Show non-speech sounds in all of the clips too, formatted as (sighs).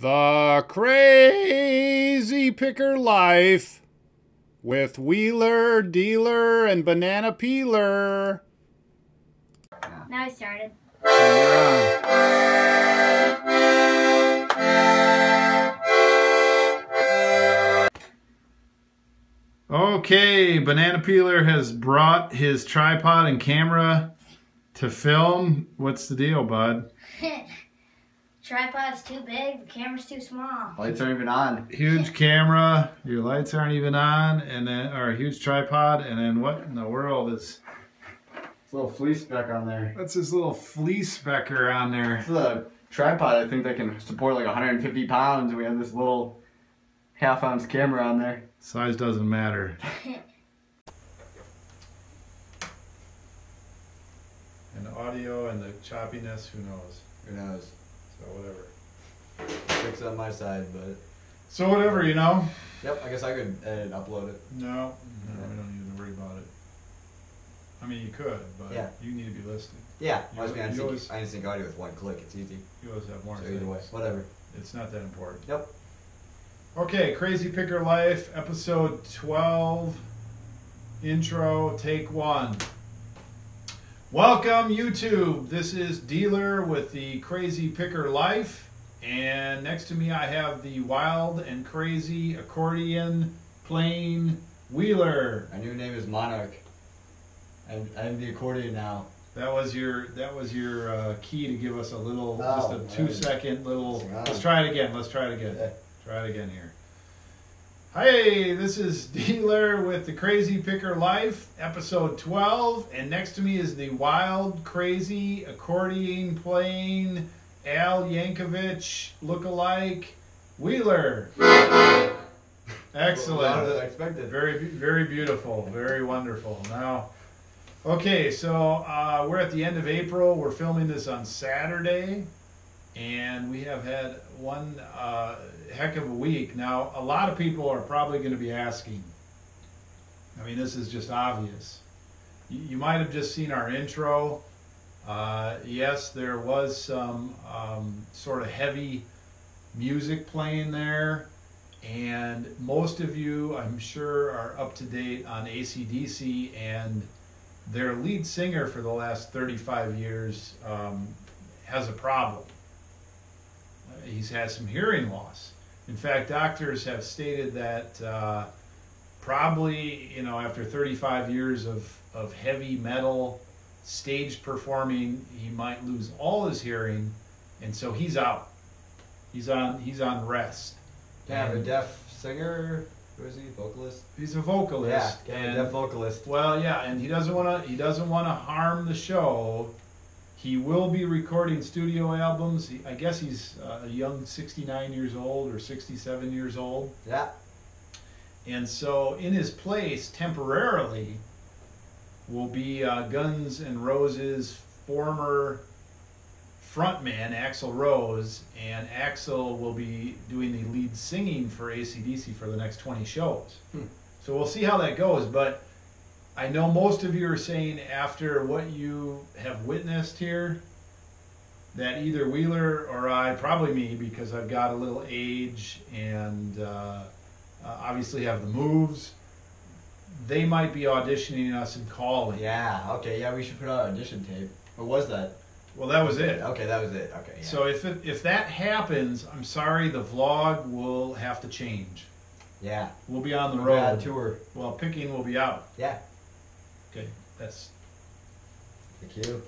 The Crazy Picker Life with Wheeler, Dealer, and Banana Peeler. Now I started. Okay, Banana Peeler has brought his tripod and camera to film. What's the deal, bud? (laughs) Tripod's too big, the camera's too small. Lights aren't even on. Huge (laughs) camera, your lights aren't even on, and then or a huge tripod, and then what in the world is It's a little flea speck on there. what's this little flea specker on there? This is a tripod I think that can support like 150 pounds. We have this little half ounce camera on there. Size doesn't matter. (laughs) And the audio and the choppiness, who knows? Who knows? So whatever. Fix it on my side, but So whatever, you know. yep. I guess I could edit and upload it. No, no, we don't need to worry about it. I mean, you could, but Yeah. you need to be listening. Yeah. You- I you sync, I can sync audio with one click. It's easy. You always have more So either way, things. whatever. It's not that important. Yep. Okay, Crazy Picker Life, episode 12, intro, take one. Welcome, YouTube. This is Dealer with the Crazy Picker Life. And next to me, I have the wild and crazy accordion playing Wheeler. My new name is Monarch. I'm, I'm the accordion now. That was your that was your uh, key to give us a little, Oh, just a two second little. Let's try it again. Let's try it again. Try it again here. Hey, this is Dealer with the Crazy Picker Life, episode 12, and next to me is the wild, crazy accordion playing Al Yankovic lookalike Wheeler. Louder Excellent. than expected. Very, very beautiful. Very wonderful. Now, okay, so uh, we're at the end of April. We're filming this on Saturday, and we have had one uh, heck of a week. Now, a lot of people are probably going to be asking. I mean, this is just obvious. You, you might have just seen our intro. Uh, yes, there was some um, sort of heavy music playing there. And most of you, I'm sure, are up to date on ACDC, and their lead singer for the last 35 years um, has a problem. He's had some hearing loss. In fact, doctors have stated that uh, probably, you know, after 35 years of, of heavy metal stage performing, he might lose all his hearing, and so he's out. He's on he's on rest. Damn, a deaf singer. Who is he? Vocalist. He's a vocalist, Yeah, and a deaf vocalist. well, yeah, and he doesn't want to. He doesn't want to harm the show. He will be recording studio albums. He, I guess he's uh, a young 69 years old or 67 years old, Yeah. and so in his place temporarily will be uh, Guns N' Roses former frontman Axl Rose, and Axl will be doing the lead singing for ACDC for the next 20 shows. Hmm. So we'll see how that goes, but I know most of you are saying after what you have witnessed here that either Wheeler or I, probably me, because I've got a little age and uh, uh, obviously have the moves, they might be auditioning us and calling. Yeah. Okay. Yeah, we should put out audition tape. What was that? Well, that was it. Okay, that was it. Okay. Yeah. So if it, if that happens, I'm sorry, the vlog will have to change. yeah. We'll be on the on road. tour. Well, picking will be out. Yeah. Okay, that's Thank you.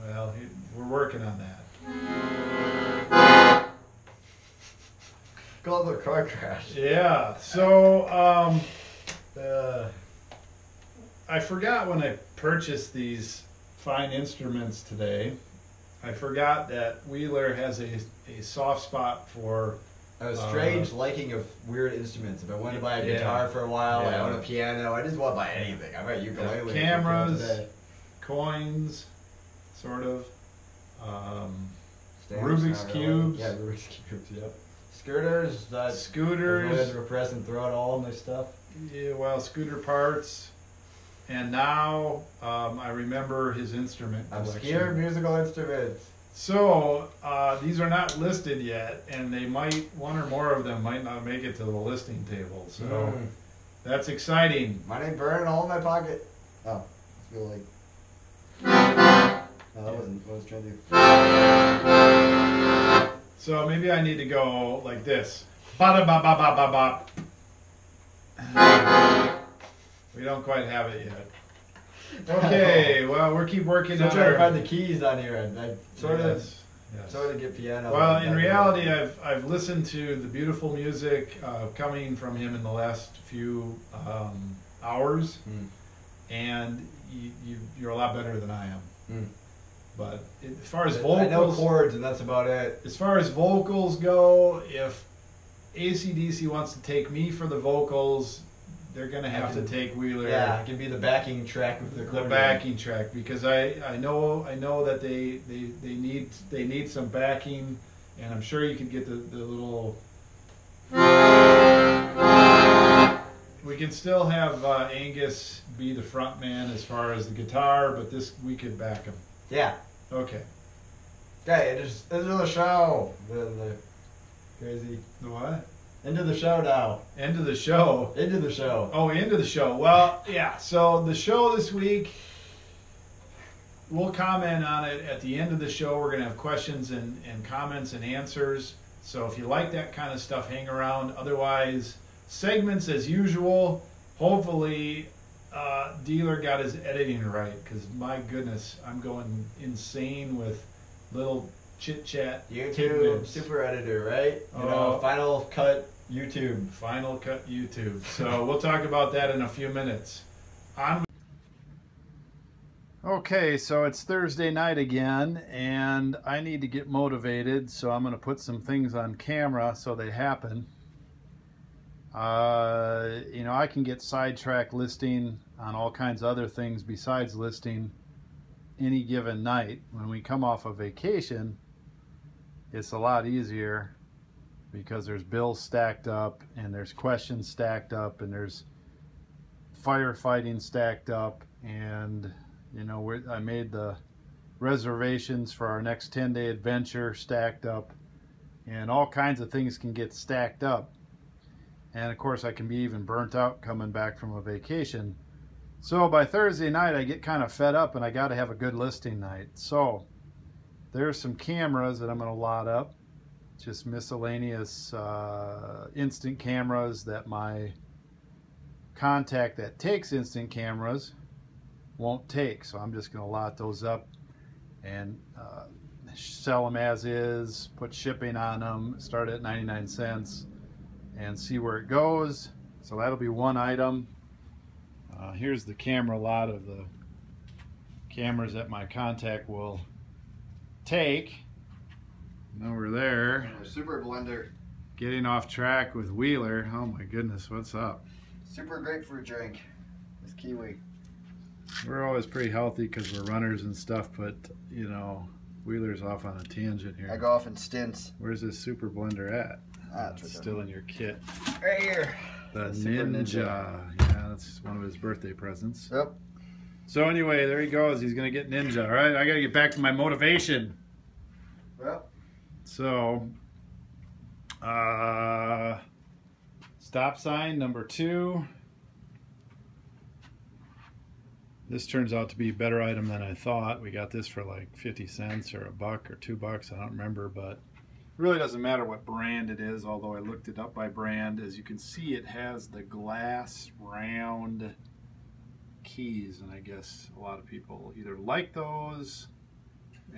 well, he- we're working on that. Call the car crash. Yeah. So, um, uh, I forgot when I purchased these fine instruments today. I forgot that Wheeler has a, a soft spot for A Uh, strange liking of weird instruments. If I wanted to buy a Yeah. guitar for a while, I own a piano. I just want to buy anything. I buy ukulele. for cameras. coins, sort of. Um, Rubik's cubes. Yeah, Rubik's cubes. Yep. Scooters. That scooters. To repress and throw out all my stuff. Yeah, well, scooter parts. And now um, I remember his instrument Obscure musical instruments. So uh, these are not listed yet, and they might one or more of them might not make it to the listing table. So Mm. that's exciting. Money burning all in my pocket. Oh, I feel like. No, that wasn't what I was trying to do. So maybe I need to go like this. Ba ba ba ba ba ba. We don't quite have it yet. Okay, (laughs) well we're keep working Still on trying to our. find the keys on here. I, I sort of, Yes, yes. sort of get piano. Well, in reality, I've I've listened to the beautiful music uh, coming from him in the last few um, hours, Hmm. and you, you you're a lot better than I am. Hmm. But as far as I know chords, and that's about it. as far as vocals go, if ACDC wants to take me for the vocals, they're gonna have to take Wheeler. Yeah, it can be the backing track with the the backing track because I, I know I know that they, they they need they need some backing and I'm sure you can get the, the little we can still have uh, Angus be the front man as far as the guitar but this we could back him Yeah. okay Okay, it is into the show. The, the crazy the what into the show now. end of the show Into the show. Oh, into the show. Well, yeah. So the show this week, we'll comment on it at the end of the show. We're gonna have questions and, and comments and answers. So if you like that kind of stuff, hang around. Otherwise, segments as usual. Hopefully, uh, dealer got his editing right because my goodness, I'm going insane with little chit chat. YouTube super editor, right? You know, Oh. Final Cut YouTube. Final Cut YouTube. So we'll talk about that in a few minutes. I'm Okay, so it's Thursday night again, and I need to get motivated, so I'm going to put some things on camera so they happen. Uh, you know, I can get sidetracked listing on all kinds of other things besides listing any given night. When we come off a vacation, it's a lot easier because there's bills stacked up and there's questions stacked up and there's firefighting stacked up. And you know I made the reservations for our next 10 day adventure stacked up. And all kinds of things can get stacked up. And of course I can be even burnt out coming back from a vacation. So by Thursday night I get kind of fed up and I got to have a good listing night. So there's some cameras that I'm going to lot up just miscellaneous uh, instant cameras that my contact that takes instant cameras won't take. So I'm just going to lot those up and uh, sell them as is, put shipping on them, start at 99 cents, and see where it goes. So that'll be one item. Uh, here's the camera lot of the cameras that my contact will take. Over there, Super blender. getting off track with Wheeler. Oh my goodness, what's up? Super grapefruit drink. With kiwi. We're always pretty healthy because we're runners and stuff, but you know, Wheeler's off on a tangent here. I go off in stints. Where's this super blender at? Ah, it's still in your kit. Right here. The Super ninja. Yeah, that's one of his birthday presents. Yep. So anyway, there he goes. He's gonna get ninja. All right, I gotta get back to my motivation. Well, So, uh, stop sign number two. This turns out to be a better item than I thought. We got this for like 50 cents or a buck or two bucks. I don't remember, but it really doesn't matter what brand it is, although I looked it up by brand. As you can see, it has the glass round keys, and I guess a lot of people either like those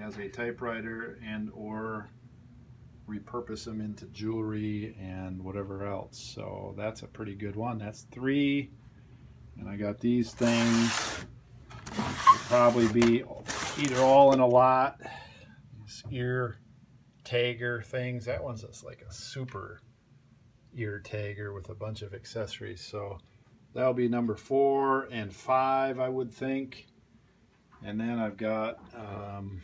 as a typewriter and or repurpose them into jewelry and whatever else. So that's a pretty good one. That's three. And I got these things. Will probably be either all in a lot. These ear tagger things. That one's just like a super ear tagger with a bunch of accessories. So that'll be number four and five, I would think. And then I've got um,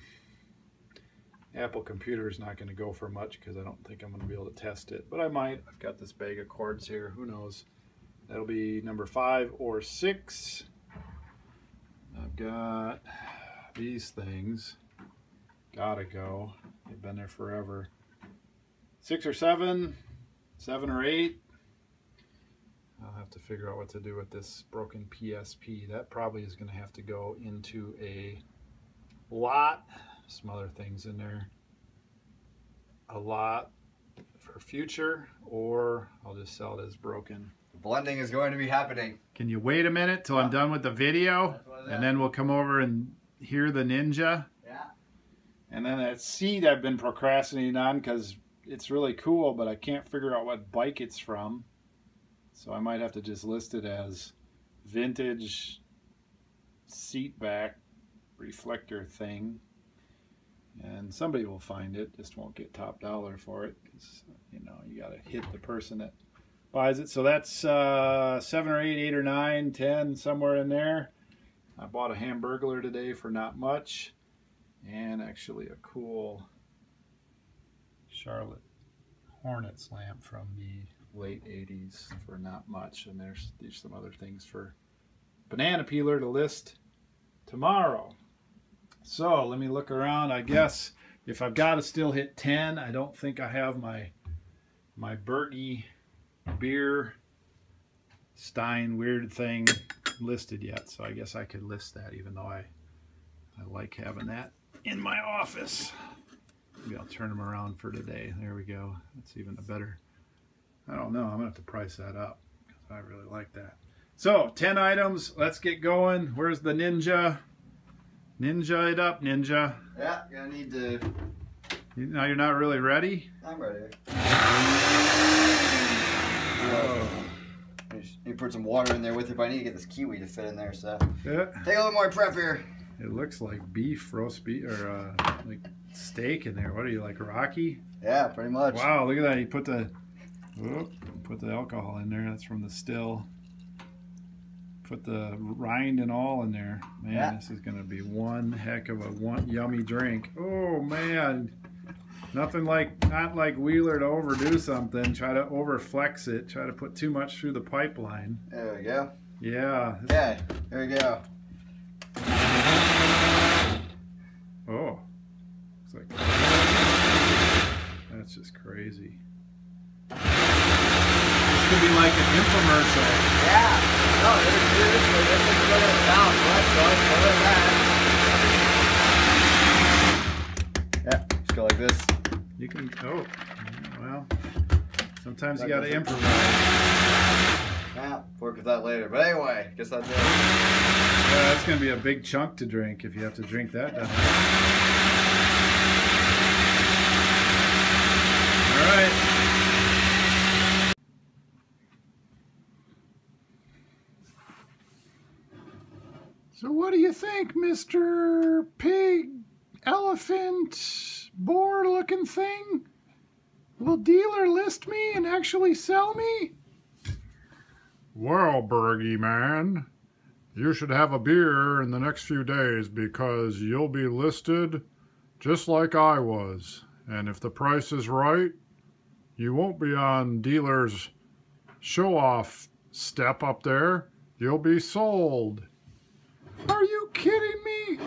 Apple computer is not going to go for much because I don't think I'm going to be able to test it, but I might. I've got this bag of cords here. Who knows? That'll be number five or six. I've got these things. gotta go. They've been there forever. Six or seven, seven or eight. I'll have to figure out what to do with this broken PSP. That probably is going to have to go into a lot. Some other things in there. A lot for future, or I'll just sell it as broken. Blending is going to be happening. Can you wait a minute till I'm done with the video? And then we'll come over and hear the Ninja. Yeah. And then that seat I've been procrastinating on because it's really cool, but I can't figure out what bike it's from. So I might have to just list it as vintage seat back reflector thing. And somebody will find it, just won't get top dollar for it because, you know, you got to hit the person that buys it. So that's uh, seven or eight, eight or nine, ten, somewhere in there. I bought a Hamburglar today for not much, and actually a cool Charlotte Hornets lamp from the late 80s for not much. And there's, there's some other things for banana peeler to list tomorrow. So let me look around. I guess if I've got to still hit 10, I don't think I have my my Burgie beer Stein weird thing listed yet. So I guess I could list that even though I I like having that in my office. Maybe I'll turn them around for today. There we go. That's even a better. I don't know. I'm gonna have to price that up because I really like that. So 10 items. Let's get going. Where's the Ninja? Ninja it up, Ninja. Yeah, gonna need to. You, now you're not really ready. I'm ready. Oh. You put some water in there with it, but I need to get this kiwi to fit in there, so Yeah. take a little more prep here. It looks like beef, roast beef, or uh, like steak in there. What are you like, Rocky? Yeah, pretty much. Wow, look at that. He put the whoop, put the alcohol in there. That's from the still. Put the rind and all in there. Man, Yeah. this is gonna be one heck of a one yummy drink. Oh man. Nothing like not like Wheeler to overdo something, try to overflex it, try to put too much through the pipeline. There we go. Yeah. Okay, there we go. Oh. Looks like that's just crazy. This could be like an infomercial. Yeah. No, there's this. This is what it's about. Let's go. Let's that. Yeah, just go like this. You can oh well. Sometimes you gotta improvise. Yeah, work with that later. But anyway, guess that's it. Yeah, that's gonna be a big chunk to drink if you have to drink that down. Alright. So what do you think, Mr. Pig, Elephant, Boar looking thing? Will dealer list me and actually sell me? Well, Burgie man, you should have a beer in the next few days because you'll be listed just like I was. And if the price is right, you won't be on dealer's show off step up there. You'll be sold. Are you kidding me?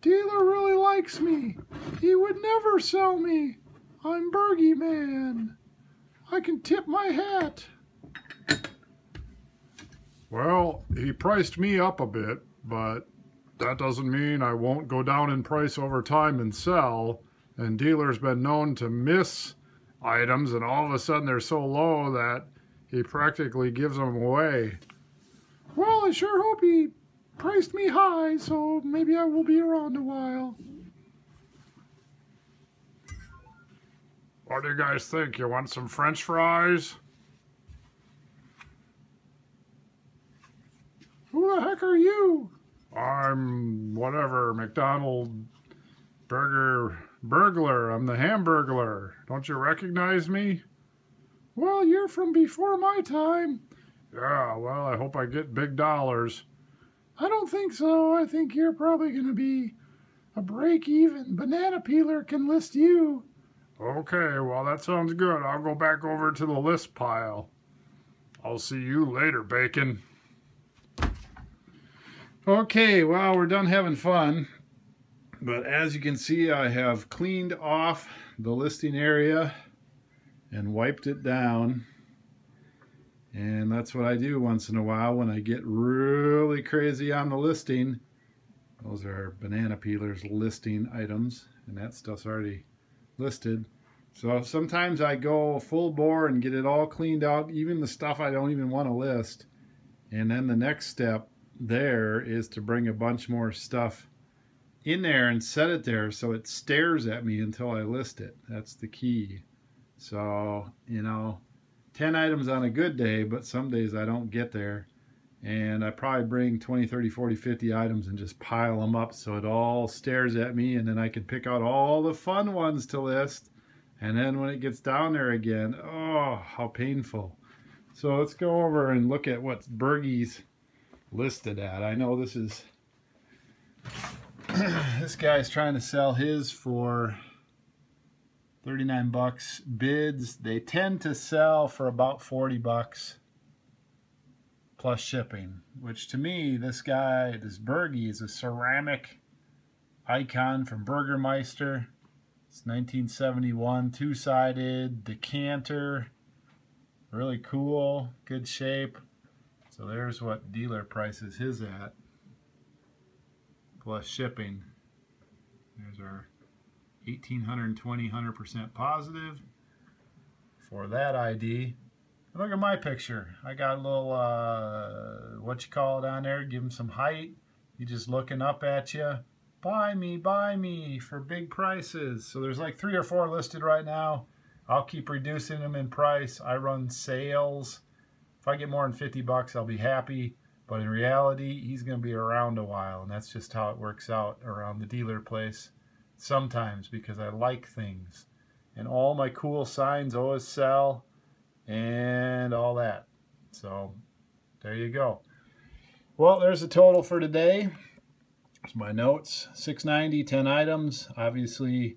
Dealer really likes me. He would never sell me. I'm Burgie Man. I can tip my hat. Well, he priced me up a bit, but that doesn't mean I won't go down in price over time and sell. And dealer's been known to miss items, and all of a sudden they're so low that he practically gives them away. Well, I sure hope he priced me high, so maybe I will be around a while. What do you guys think? You want some french fries? Who the heck are you? I'm whatever, McDonald burger burglar. I'm the hamburglar. Don't you recognize me? Well, you're from before my time. Yeah, well, I hope I get big dollars. I don't think so. I think you're probably going to be a break even. Banana Peeler can list you. Okay, well, that sounds good. I'll go back over to the list pile. I'll see you later, Bacon. Okay, well, we're done having fun. But as you can see, I have cleaned off the listing area and wiped it down. And that's what I do once in a while when I get really crazy on the listing. Those are banana peelers listing items, and that stuff's already listed. So sometimes I go full bore and get it all cleaned out, even the stuff I don't even want to list. And then the next step there is to bring a bunch more stuff in there and set it there so it stares at me until I list it. That's the key. So, you know, 10 items on a good day, but some days I don't get there. And I probably bring 20, 30, 40, 50 items and just pile them up so it all stares at me and then I can pick out all the fun ones to list. And then when it gets down there again, oh, how painful. So let's go over and look at what Burgie's listed at. I know this is (clears throat) this guy's trying to sell his for 39 bucks bids. They tend to sell for about 40 bucks plus shipping which to me this guy this Burgie is a ceramic icon from Burgermeister. It's 1971 two-sided decanter really cool good shape. So there's what dealer prices his at plus shipping. There's our 1820 100% positive for that ID. Look at my picture. I got a little, uh, what you call it on there, give him some height. He's just looking up at you. Buy me, buy me for big prices. So there's like three or four listed right now. I'll keep reducing them in price. I run sales. If I get more than 50 bucks, I'll be happy. But in reality, he's going to be around a while, and that's just how it works out around the dealer place sometimes because I like things. And all my cool signs always sell and all that. So there you go. Well, there's a total for today. There's my notes. 690, 10 items. Obviously,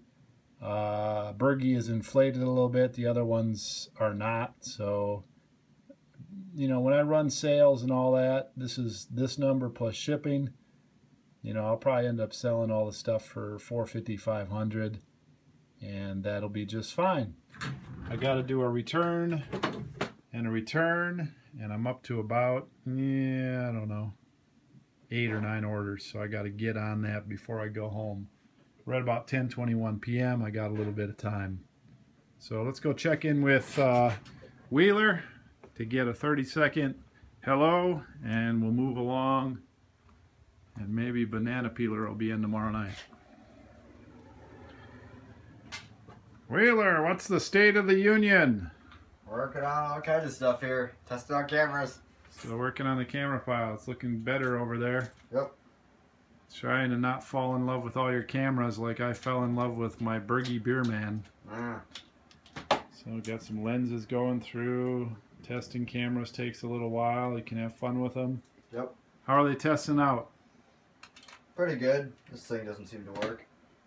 uh, Burgie is inflated a little bit. The other ones are not. So you know, when I run sales and all that, this is this number plus shipping. You know, I'll probably end up selling all the stuff for 450, 500, and that'll be just fine. I got to do a return and a return, and I'm up to about, yeah, I don't know, eight or nine orders, so I got to get on that before I go home. At about 10:21 p.m. I got a little bit of time. So let's go check in with uh, Wheeler to get a 30 second hello and we'll move along and maybe banana peeler will be in tomorrow night. Wheeler, what's the state of the union? Working on all kinds of stuff here. Testing on cameras. Still working on the camera file. It's looking better over there. Yep. Trying to not fall in love with all your cameras like I fell in love with my Burgie Beerman. Mm. So got some lenses going through. Testing cameras takes a little while. You can have fun with them. Yep. How are they testing out? Pretty good. This thing doesn't seem to work.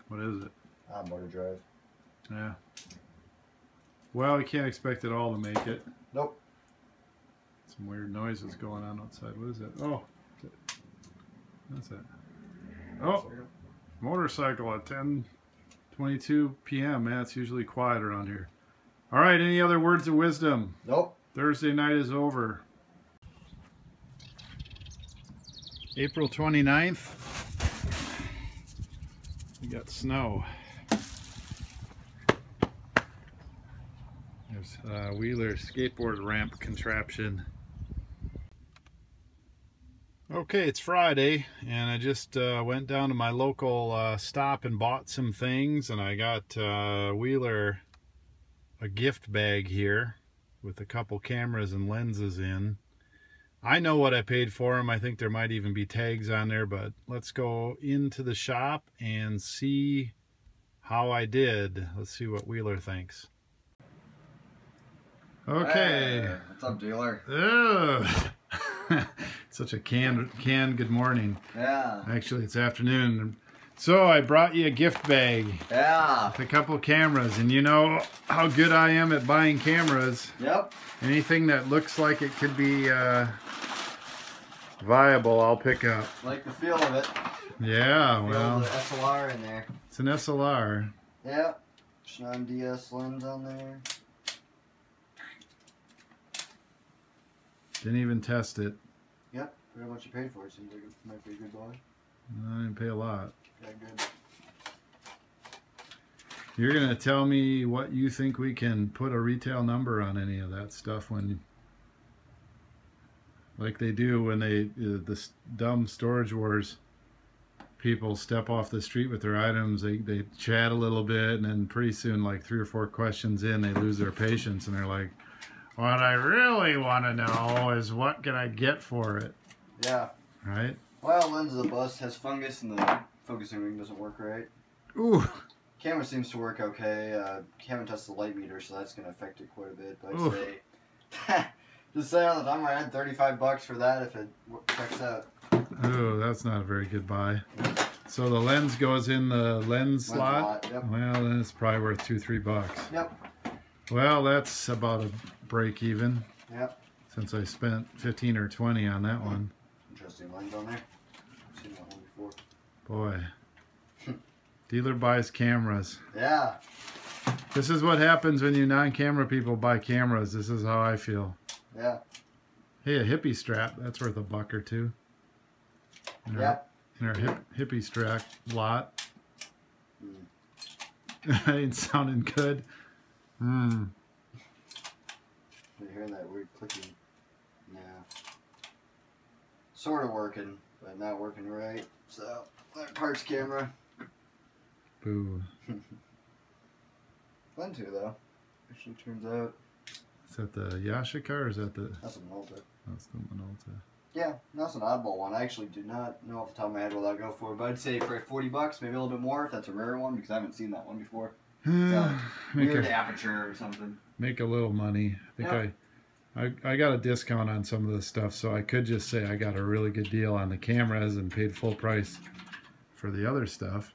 What is it? Ah, motor drive. Yeah. Well, you can't expect it all to make it. Nope. Some weird noises going on outside. What is that? Oh. What's that? Oh, motorcycle at 10 22 p.m. Man, it's usually quiet around here. All right, any other words of wisdom? Nope. Thursday night is over. April 29th. We got snow. There's uh, Wheeler's skateboard ramp contraption. Okay, it's Friday, and I just uh, went down to my local uh, stop and bought some things, and I got uh, Wheeler a gift bag here with a couple cameras and lenses in. I know what I paid for them. I think there might even be tags on there, but let's go into the shop and see how I did. Let's see what Wheeler thinks. Okay. Hey, what's up, dealer? Ugh. (laughs) Such a canned, canned good morning. Yeah. Actually, it's afternoon. So I brought you a gift bag Yeah. with a couple cameras, and you know how good I am at buying cameras. Yep. Anything that looks like it could be uh, viable, I'll pick up. Like the feel of it. Yeah, Feel well, the SLR in there. it's an SLR. Yeah. Shnine DS lens on there. Didn't even test it. Yep. Pretty much you paid for it. Seems like it might be a good buy. I didn't pay a lot. Yeah, good. You're gonna tell me what you think we can put a retail number on any of that stuff when, like they do when they uh, the dumb storage wars. People step off the street with their items. They they chat a little bit, and then pretty soon, like three or four questions in, they lose their patience, and they're like, "What I really want to know is what can I get for it?" Yeah. Right? Well, lens of the bus has fungus and the focusing ring doesn't work right. Ooh, Camera seems to work okay. Uh, haven't tested the light meter, so that's going to affect it quite a bit. But I'd Oof. say, (laughs) just say on the of my head, 35 bucks for that if it checks out. ooh, that's not a very good buy. So the lens goes in the lens Lens slot. lot, Yep. Well, then it's probably worth two, three bucks. Yep. Well, that's about a break even Yep. since I spent 15 or 20 on that one. Interesting lens on there. I've seen that one before. Boy. Hmm. Dealer buys cameras. Yeah. This is what happens when you non-camera people buy cameras. This is how I feel. Yeah. Hey, a hippie strap. That's worth a buck or two. In our, in our hip, hippie strap lot. Mm. (laughs) ain't sounding good. Hmm. You're hearing that weird clicking. Yeah. Sort of working, but not working right. So, that parts camera. Boo. (laughs) Fun too, though. Actually turns out Is that the Yashica or is that the that's that's? Yeah, that's an oddball one. I actually do not know off the top of my head what I'll go for, but I'd say for 40 bucks, maybe a little bit more if that's a rare one because I haven't seen that one before. (sighs) make Weird a, aperture or something. make a little money. I think I, I I got a discount on some of this stuff, so I could just say I got a really good deal on the cameras and paid full price for the other stuff.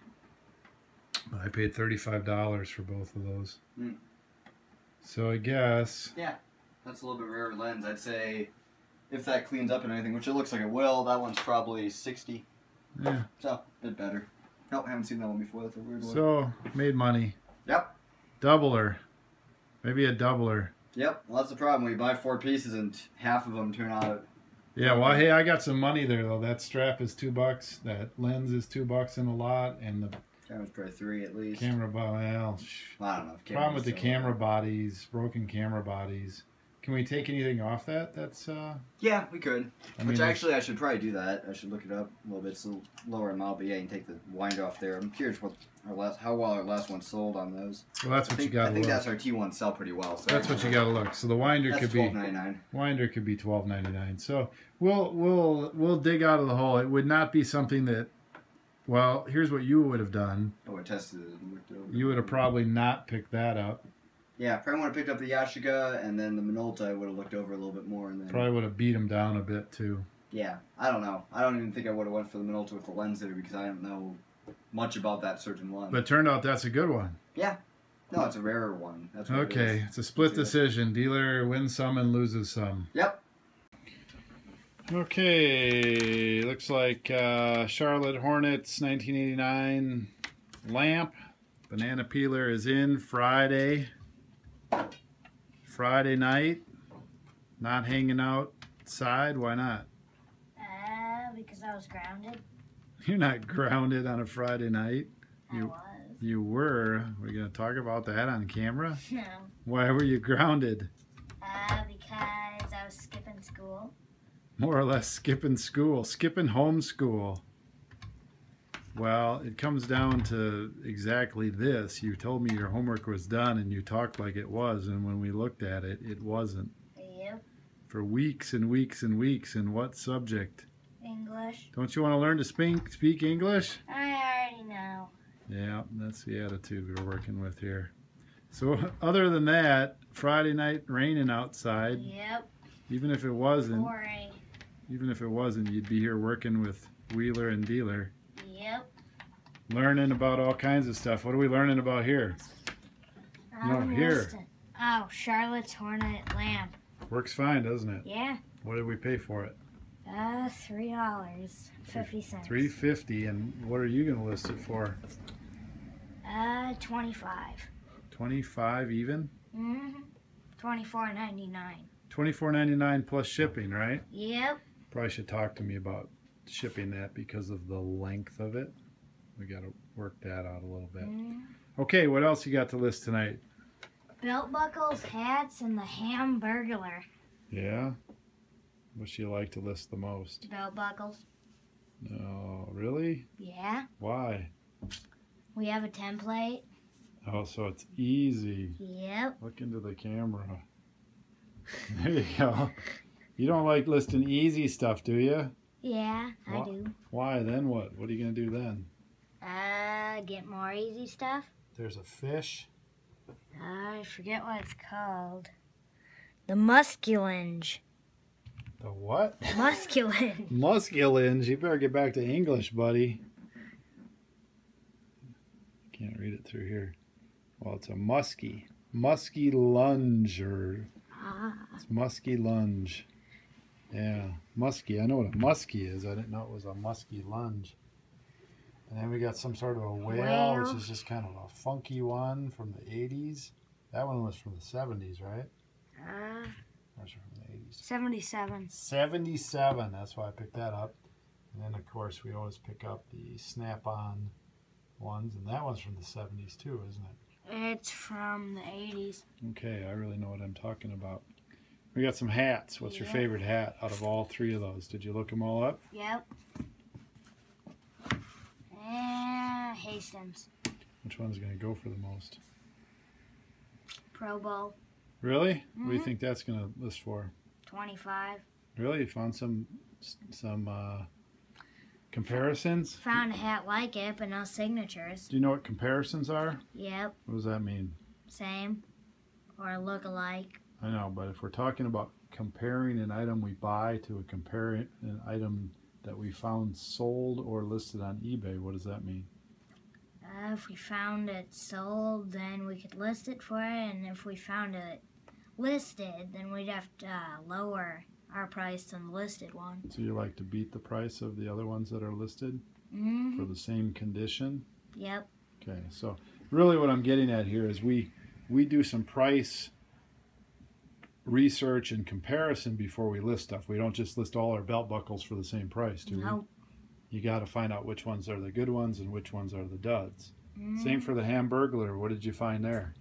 But I paid thirty five dollars for both of those. Hmm. So I guess Yeah, That's a little bit rare lens. I'd say if that cleans up and anything, which it looks like it will, that one's probably 60. yeah. So, a bit better. Nope, I haven't seen that one before. That's a weird one. So made money. Yep. Doubler, maybe a doubler. Yep, well, that's the problem. We buy four pieces and half of them turn out. Yeah, well, hey, I got some money there though. That strap is two bucks. That lens is two bucks in a lot, and the Camera's probably three at least. camera body. Well, sh- I don't know. problem with the camera bodies, broken camera bodies. Can we take anything off that? That's uh. Yeah, we could. I Which mean, actually, I should probably do that. I should look it up a little bit. It's a little lower amount, but yeah, you can take the winder off there. I'm curious what our last, how well our last one sold on those. well, that's I what you think, got I think look. that's our T1 sell pretty well. So That's what you got to look. So the winder That's could be twelve ninety nine. winder could be twelve ninety nine. So we'll we'll we'll dig out of the hole. It would not be something that. Well, here's what you would have done. Oh, I tested it and looked over. You would have probably not picked that up. Yeah, probably would have picked up the Yashica and then the Minolta. I would have looked over a little bit more and then. Probably would have beat him down a bit too. Yeah, I don't know. I don't even think I would have went for the Minolta with the lens there because I don't know much about that certain one. But turned out that's a good one. Yeah. No, it's a rarer one. That's what it Okay, is. it's a split decision. Dealer wins some and loses some. Yep. Okay, looks like uh, Charlotte Hornets 1989 lamp. Banana peeler is in Friday. Friday night. Not hanging outside. Why not? Uh, because I was grounded. You're not grounded on a Friday night. I You- was. You were. We're going to talk about that on camera. (laughs) No. Why were you grounded? More or less skipping school, skipping homeschool. Well, it comes down to exactly this. You told me your homework was done and you talked like it was, and when we looked at it, it wasn't. Yep. For weeks and weeks and weeks. In what subject? English. Don't you want to learn to speak, speak English? I already know. Yeah, that's the attitude we're working with here. So, other than that, Friday night raining outside, Yep. even if it wasn't, Boring. Even if it wasn't, you'd be here working with Wheeler and Dealer. Yep. learning about all kinds of stuff. What are we learning about here? No, I'm here. Oh, Charlotte's Hornet lamp. Works fine, doesn't it? Yeah. What did we pay for it? Uh, three dollars fifty cents. Three fifty, and what are you gonna list it for? Uh, twenty-five. Twenty-five even? Mm-hmm. Twenty-four ninety-nine. Twenty-four ninety-nine plus shipping, right? Yep. Probably should talk to me about shipping that because of the length of it. We gotta work that out a little bit. Mm. Okay, what else you got to list tonight? Belt buckles, hats, and the Hamburglar. Yeah? What you like to list the most? Belt buckles. No, really? Yeah. Why? We have a template. Oh, so it's easy. Yep. Look into the camera. There you go. (laughs) You don't like listing easy stuff, do you? Yeah, I do. Why? Then what? What are you going to do then? Uh, get more easy stuff. There's a fish. I forget what it's called. The musculinge. The what? Musculinge. (laughs) Musculinge. You better get back to English, buddy. Can't read it through here. Well, it's a musky. Musky lunge or ah. it's musky lunge. Yeah, musky. I know what a musky is. I didn't know it was a musky lunge. And then we got some sort of a whale, which is just kind of a funky one from the 80s. That one was from the 70s, right? Uh, Or was from the 80s? 77. 77. That's why I picked that up. And then, of course, we always pick up the snap-on ones, and that one's from the 70s too, isn't it? It's from the 80s. Okay, I really know what I'm talking about. We got some hats. What's your favorite hat out of all three of those? Did you look them all up? Yep. And Hastings. Which one's going to go for the most? Pro Bowl. Really? What do you Mhm. think that's going to list for? 25. Really? You found some some uh, comparisons? Found a hat like it, but no signatures. Do you know what comparisons are? Yep. What does that mean? Same. Or look alike. I know, but if we're talking about comparing an item we buy to a comparing an item that we found sold or listed on eBay, what does that mean? Uh, if we found it sold, then we could list it for it, and if we found it listed, then we'd have to uh, lower our price than the listed one. So you like to beat the price of the other ones that are listed Mm-hmm. for the same condition? Yep. Okay, so really what I'm getting at here is we we do some price research and comparison before we list stuff. We don't just list all our belt buckles for the same price, do we? Nope. You got to find out which ones are the good ones and which ones are the duds. Mm. Same for the Hamburglar. What did you find there?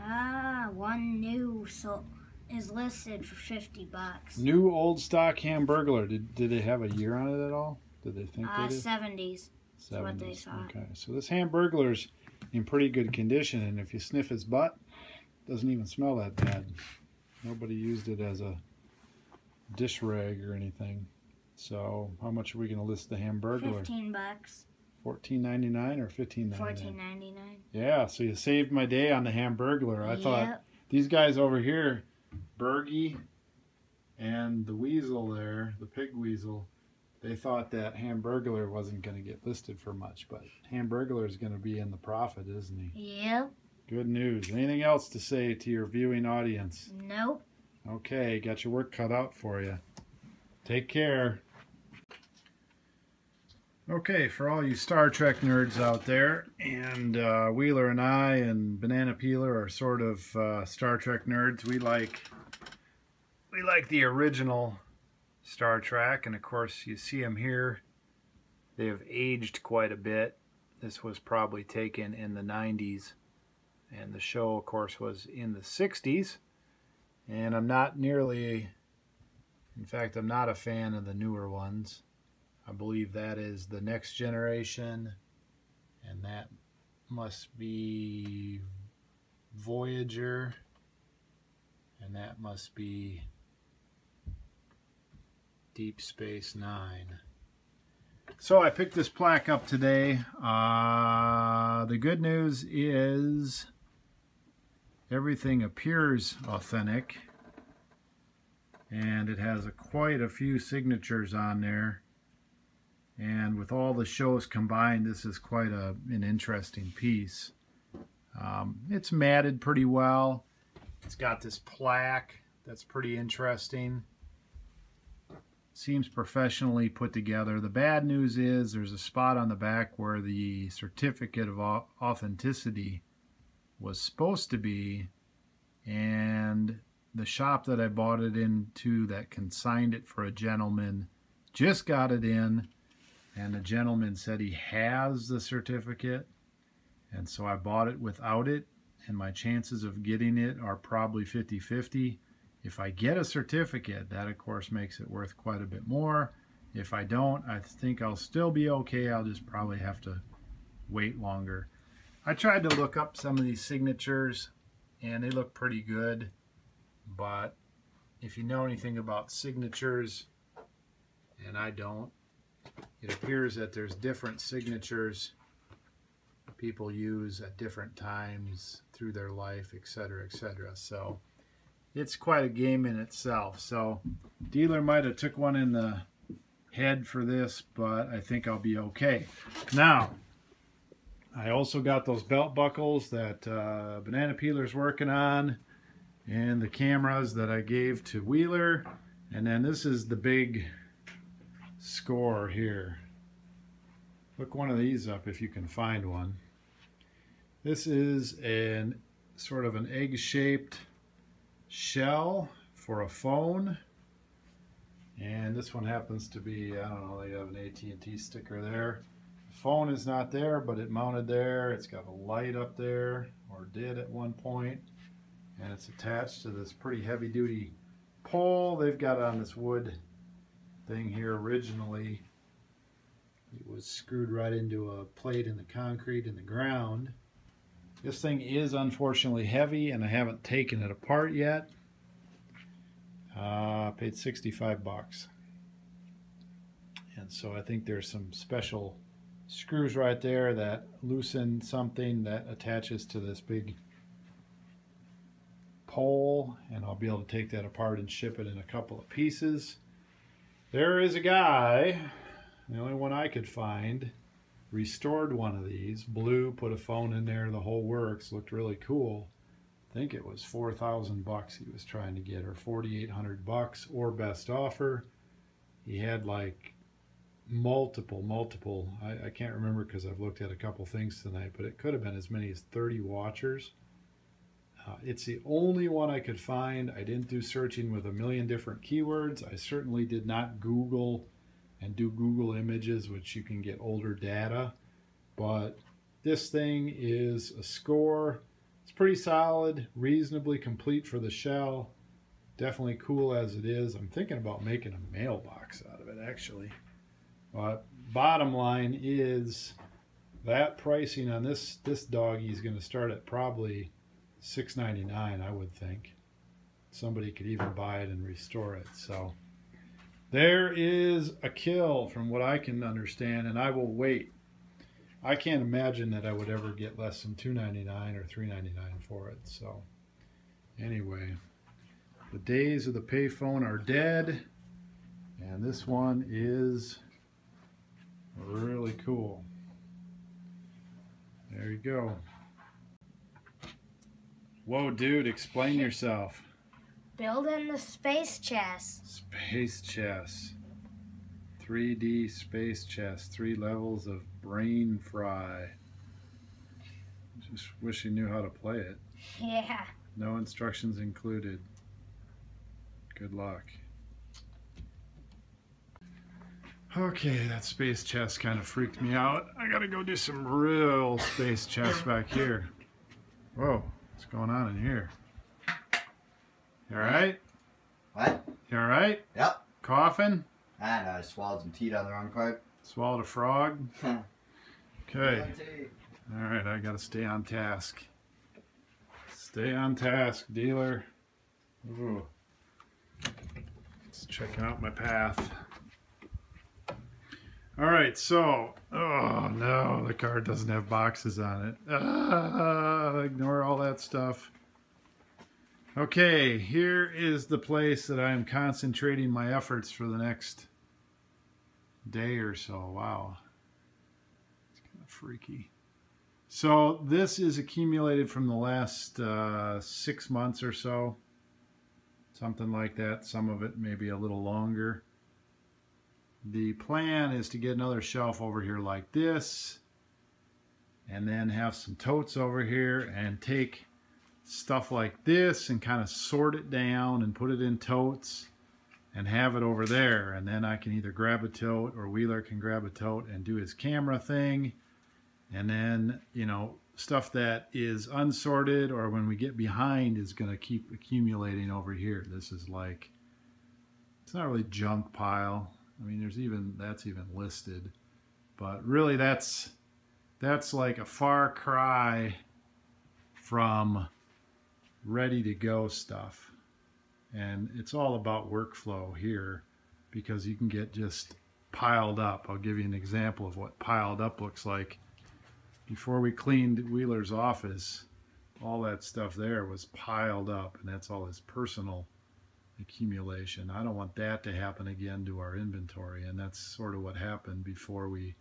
Ah, one new so is listed for 50 bucks. New old stock Hamburglar. Did did they have a year on it at all? Did they think Uh, they did? 70s. what they 70s. Okay, so this Hamburglar's in pretty good condition, and if you sniff his butt, doesn't even smell that bad. Nobody used it as a dish rag or anything. So how much are we going to list the Hamburglar? 15 bucks. Fourteen ninety nine or fifteen ninety nine? 14.99. Yeah, so you saved my day on the Hamburglar. I thought these guys over here, Burgie and the weasel there, the pig weasel, they thought that Hamburglar wasn't going to get listed for much, but Hamburglar is going to be in the profit, isn't he? Yep. Good news. Anything else to say to your viewing audience? Nope. Okay, got your work cut out for you. Take care. Okay, for all you Star Trek nerds out there, and uh, Wheeler and I and Banana Peeler are sort of uh, Star Trek nerds. We like we like the original Star Trek, and of course you see them here. They have aged quite a bit. This was probably taken in the 90s, and the show, of course, was in the 60s. And I'm not nearly, in fact, I'm not a fan of the newer ones. I believe that is the next generation, and that must be Voyager, and that must be Deep Space Nine. So I picked this plaque up today. Uh, the good news is everything appears authentic and it has a, quite a few signatures on there. And with all the shows combined this is quite a, an interesting piece. Um, it's matted pretty well. It's got this plaque that's pretty interesting. Seems professionally put together. The bad news is there's a spot on the back where the certificate of authenticity was supposed to be and the shop that I bought it into that consigned it for a gentleman just got it in and the gentleman said he has the certificate and so I bought it without it and my chances of getting it are probably 50-50 if I get a certificate, that of course makes it worth quite a bit more. If I don't, I think I'll still be okay. I'll just probably have to wait longer. I tried to look up some of these signatures and they look pretty good. But if you know anything about signatures, and I don't, it appears that there's different signatures people use at different times through their life, etc., etc. So it's quite a game in itself. So dealer might have took one in the head for this, but I think I'll be okay. Now, I also got those belt buckles that uh, Banana Peeler's working on and the cameras that I gave to Wheeler. And then this is the big score here. Look one of these up if you can find one. This is an sort of an egg-shaped shell for a phone. And this one happens to be, I don't know, they have an AT&T sticker there. Phone is not there, but it mounted there. It's got a light up there, or did at one. And it's attached to this pretty heavy duty pole. They've got on this wood thing here originally. It was screwed right into a plate in the concrete in the ground. This thing is unfortunately heavy and I haven't taken it apart yet. Uh, paid 65 bucks. And so I think there's some special screws right there that loosen something that attaches to this big pole and I'll be able to take that apart and ship it in a couple of pieces. There is a guy, the only one I could find, restored one of these. Blue, put a phone in there, the whole works. Looked really cool. I think it was 4,000 bucks he was trying to get, or 4,800 bucks, or best offer. He had like multiple, multiple, I, I can't remember because I've looked at a couple things tonight, but it could have been as many as 30 watchers. Uh, it's the only one I could find. I didn't do searching with a million different keywords. I certainly did not Google and do Google Images, which you can get older data. But this thing is a score. It's pretty solid, reasonably complete for the shell. Definitely cool as it is. I'm thinking about making a mailbox out of it, actually. But bottom line is that pricing on this this doggy is going to start at probably $6.99, I would think. Somebody could even buy it and restore it. So. There is a kill from what I can understand, and I will wait. I can't imagine that I would ever get less than $2.99 or $3.99 for it. So, anyway, the days of the payphone are dead, and this one is really cool. There you go. Whoa, dude, explain yourself. Building the space chess. Space chess. 3D space chess. Three levels of brain fry. Just wish you knew how to play it. (laughs) Yeah. No instructions included. Good luck. Okay, that space chess kind of freaked me out. I gotta go do some real space chess back here. Whoa, what's going on in here? You alright? What? You alright? Yep. Coughing? I know, I swallowed some tea down the wrong pipe. Swallowed a frog? (laughs) okay. Alright, I gotta stay on task. Stay on task, dealer. Ooh. Just checking out my path. Alright, so, oh no, the card doesn't have boxes on it. Ah, ignore all that stuff. Okay, here is the place that I am concentrating my efforts for the next day or so. Wow. It's kind of freaky. So this is accumulated from the last uh, six months or so. Something like that. Some of it maybe a little longer. The plan is to get another shelf over here like this and then have some totes over here and take stuff like this and kind of sort it down and put it in totes and have it over there. And then I can either grab a tote or Wheeler can grab a tote and do his camera thing. And then you know stuff that is unsorted or when we get behind is going to keep accumulating over here. This is like it's not really junk pile I mean there's even that's even listed but really that's that's like a far cry from ready to go stuff and it's all about workflow here because you can get just piled up. I'll give you an example of what piled up looks like. Before we cleaned Wheeler's office, all that stuff there was piled up and that's all his personal accumulation. I don't want that to happen again to our inventory and that's sort of what happened before we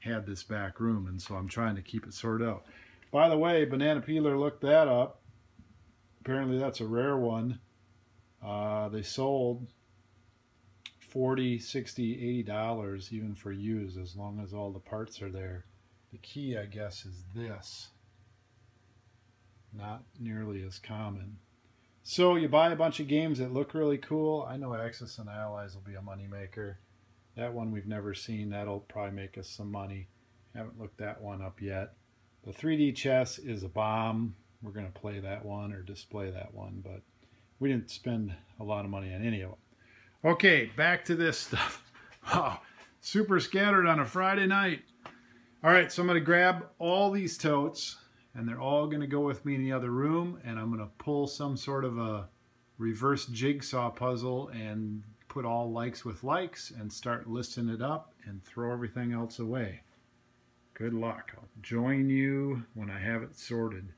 had this back room and so I'm trying to keep it sorted out. By the way, Banana Peeler looked that up. Apparently that's a rare one. Uh, they sold 40 60 80 dollars even for used as long as all the parts are there the key i guess is this not nearly as common so you buy a bunch of games that look really cool. I know axis and allies will be a money maker that one we've never seen. That'll probably make us some money. Haven't looked that one up yet. The 3d chess is a bomb. We're going to play that one or display that one but we didn't spend a lot of money on any of them. Okay, back to this (laughs) stuff. Wow, super scattered on a Friday night. All right, so I'm going to grab all these totes, and they're all going to go with me in the other room, and I'm going to pull some sort of a reverse jigsaw puzzle and put all likes with likes and start listing it up and throw everything else away. Good luck. I'll join you when I have it sorted.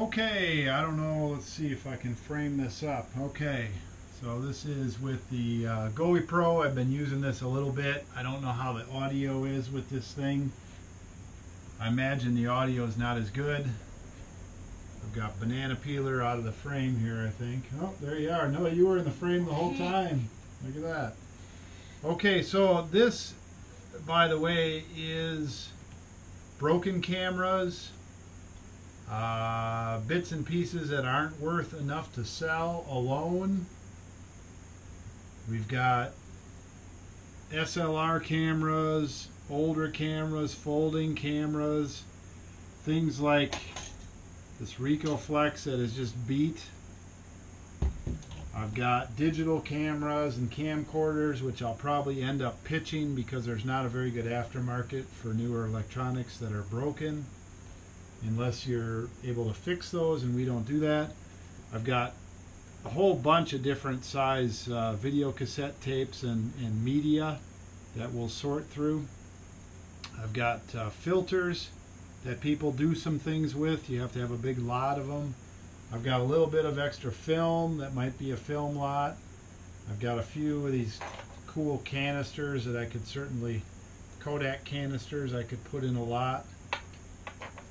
Okay, I don't know. Let's see if I can frame this up. Okay, so this is with the uh, Pro. I've been using this a little bit. I don't know how the audio is with this thing. I imagine the audio is not as good. I've got banana peeler out of the frame here, I think. Oh, there you are. No, you were in the frame the whole time. Look at that. Okay, so this, by the way, is broken cameras uh, bits and pieces that aren't worth enough to sell alone. We've got SLR cameras, older cameras, folding cameras, things like this Ricoh Flex that is just beat. I've got digital cameras and camcorders, which I'll probably end up pitching because there's not a very good aftermarket for newer electronics that are broken unless you're able to fix those, and we don't do that. I've got a whole bunch of different size uh, video cassette tapes and, and media that we'll sort through. I've got uh, filters that people do some things with. You have to have a big lot of them. I've got a little bit of extra film that might be a film lot. I've got a few of these cool canisters that I could certainly, Kodak canisters I could put in a lot.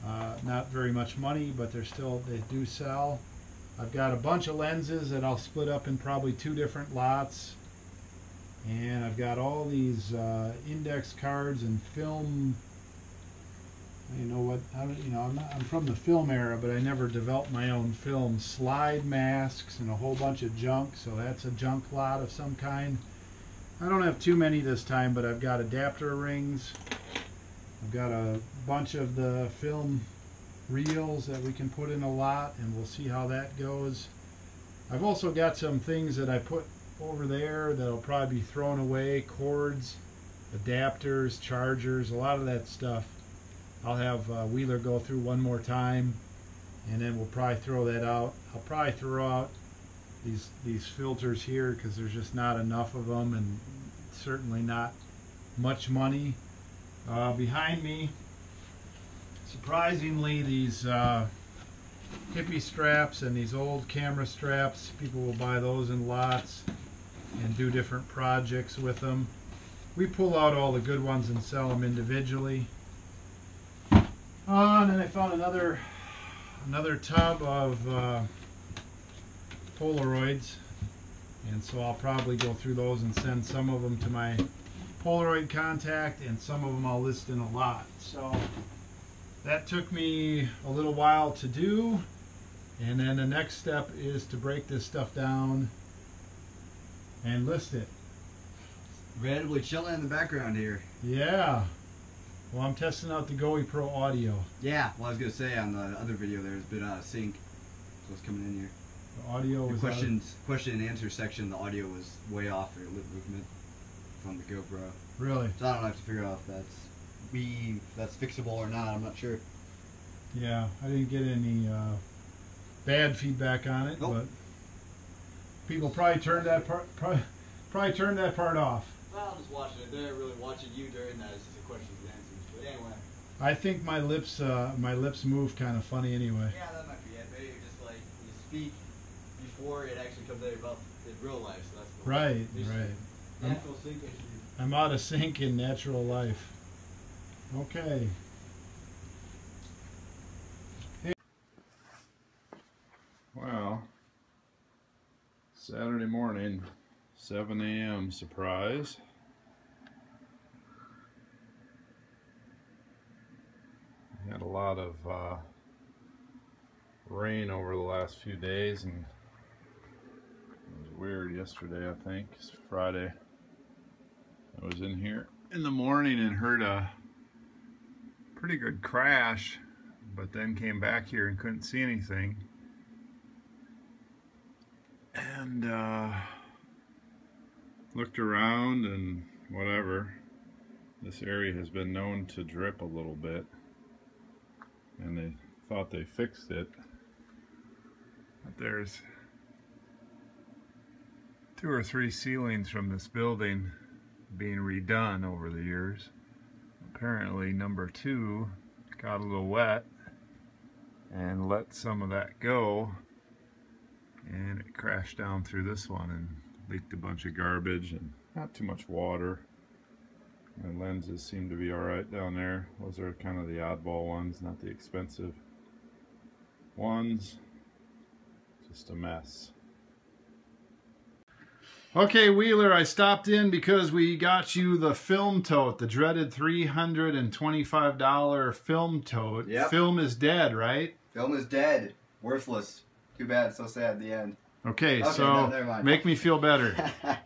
Uh, not very much money, but they're still, they do sell. I've got a bunch of lenses that I'll split up in probably two different lots. And I've got all these uh, index cards and film. You know what? I, you know, I'm, not, I'm from the film era, but I never developed my own film. Slide masks and a whole bunch of junk. So that's a junk lot of some kind. I don't have too many this time, but I've got adapter rings. I've got a bunch of the film reels that we can put in a lot, and we'll see how that goes. I've also got some things that I put over there that'll probably be thrown away cords adapters chargers a lot of that stuff. I'll have uh, Wheeler go through one more time and then we'll probably throw that out. I'll probably throw out these these filters here because there's just not enough of them and certainly not much money uh, behind me surprisingly these uh, hippie straps and these old camera straps people will buy those in lots and do different projects with them. We pull out all the good ones and sell them individually. Uh, and then I found another another tub of uh, Polaroids, and so I'll probably go through those and send some of them to my Polaroid contact, and some of them I'll list in a lot. So that took me a little while to do, and then the next step is to break this stuff down and list it. Randomly chilling in the background here. Yeah. Well, I'm testing out the GoPro audio. Yeah, well, I was gonna say on the other video there's been out of sync, so it's coming in here. The audio The was questions, question and answer section, the audio was way off for your lip movement from the GoPro. Really? So I don't have to figure out if that's we that's fixable or not. I'm not sure. Yeah. I didn't get any uh, bad feedback on it, Nope. but people probably turned that part probably, probably turned that part off. Well, I'm just watching it. They're really watching you during that. It's just a question and answers. But anyway. I think my lips uh, my lips move kind of funny anyway. Yeah, that might be it. Maybe you're just like you speak before it actually comes out of your mouth in real life. So that's the Right. issue. Right. Natural sync issue. I'm out of sync in natural life. Okay. Well, Saturday morning, 7 a.m. surprise. We had a lot of uh, rain over the last few days, and it was weird yesterday, I think. It's Friday. I was in here in the morning and heard a pretty good crash, but then came back here and couldn't see anything. And uh, looked around and whatever. This area has been known to drip a little bit, and they thought they fixed it. But there's two or three ceilings from this building being redone over the years. Apparently, number two got a little wet and let some of that go, and it crashed down through this one and leaked a bunch of garbage and not too much water. My lenses seem to be alright down there. Those are kind of the oddball ones, not the expensive ones. Just a mess. Okay, Wheeler, I stopped in because we got you the film tote, the dreaded $325 film tote. Yep. Film is dead, right? Film is dead. Worthless. Too bad. So sad. The end. Okay, Okay, so no, make me feel better. (laughs)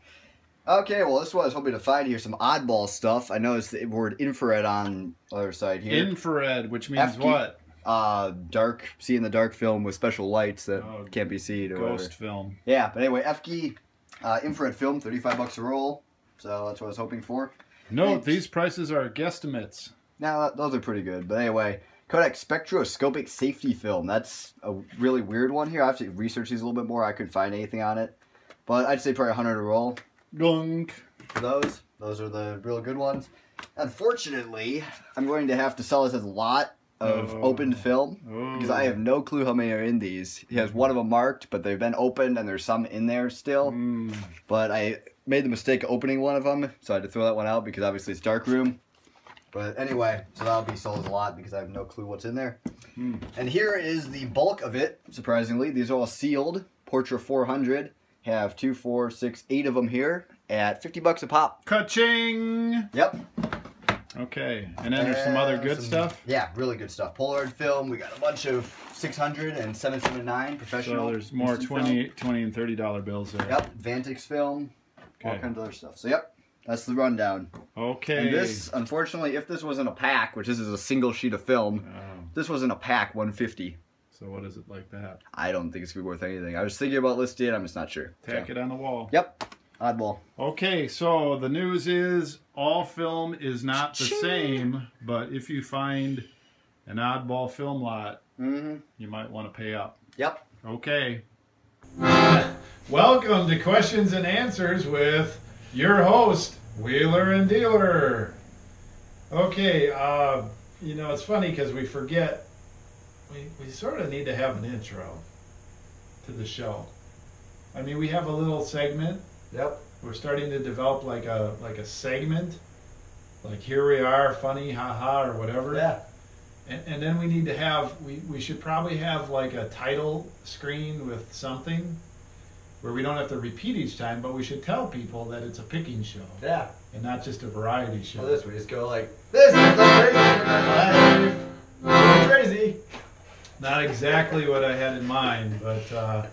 okay, well, this is what I was hoping to find here. Some oddball stuff. I noticed the word infrared on the other side here. Infrared, which means FQ. what? uh, dark, see in the dark film with special lights that Oh, can't be seen or whatever. Ghost film. Yeah, but anyway, FG uh, infrared film, 35 bucks a roll. So that's what I was hoping for. No, Thanks. these prices are guesstimates. Now, those are pretty good. But anyway, Kodak spectroscopic safety film. That's a really weird one here. I have to research these a little bit more. I couldn't find anything on it. But I'd say probably 100 a roll Gunk. for those. Those are the real good ones. Unfortunately, I'm going to have to sell this as a lot of Oh. opened film because I Oh. have no clue how many are in these. He has one of them marked, but they've been opened and there's some in there still. Mm. But I made the mistake of opening one of them, so I had to throw that one out because obviously it's dark room. But anyway, so that'll be sold a lot because I have no clue what's in there. Hmm. And here is the bulk of it. Surprisingly, these are all sealed. Portra 400 have two, four, six, eight of them here at 50 bucks a pop. Ka-ching! Yep. Okay, and then there's some other good some- stuff. Yeah, really good stuff. Polaroid film. We got a bunch of 600 and 779 professional. So there's more instant film. 20, 20 and thirty dollar bills there. Yep, Vantix film. All kinds of other stuff. So yep, that's the rundown. Okay. And this, unfortunately, if this wasn't a pack, which this is a single sheet of film, Oh, this wasn't a pack 150. so what is it like that? I don't think it's gonna be worth anything. I was thinking about listing it. I'm just not sure. Tack So, it on the wall. Yep, oddball. Okay, so the news is all film is not the same, but if you find an oddball film lot, Mm-hmm. you might want to pay up. Yep. Okay. Welcome to Questions and Answers with your host, Wheeler and Dealer. Okay, uh, you know, it's funny because we forget, we, we sort of need to have an intro to the show. I mean, we have a little segment. Yep. We're starting to develop like a like a segment. Like here we are, funny, haha, or whatever. Yeah. And, and then we need to have, we, we should probably have like a title screen with something where we don't have to repeat each time, but we should tell people that it's a picking show Yeah. and not just a variety show. Well, this we just go like this is the crazy life. Crazy. Not exactly what I had in mind, but uh,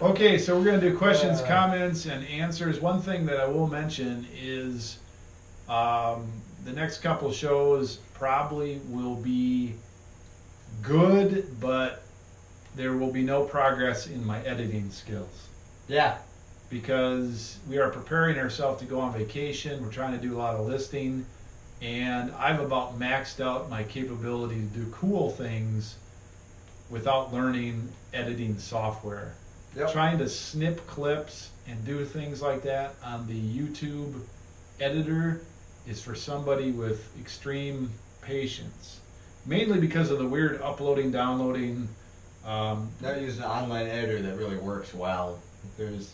okay, so we're going to do questions, Uh. comments, and answers. One thing that I will mention is um, the next couple shows probably will be good, but there will be no progress in my editing skills Yeah. because we are preparing ourselves to go on vacation. We're trying to do a lot of listing, and I've about maxed out my capability to do cool things without learning editing software. Yep. Trying to snip clips and do things like that on the YouTube editor is for somebody with extreme patience. Mainly because of the weird uploading, downloading. Um, They're using an online editor that really works well. There's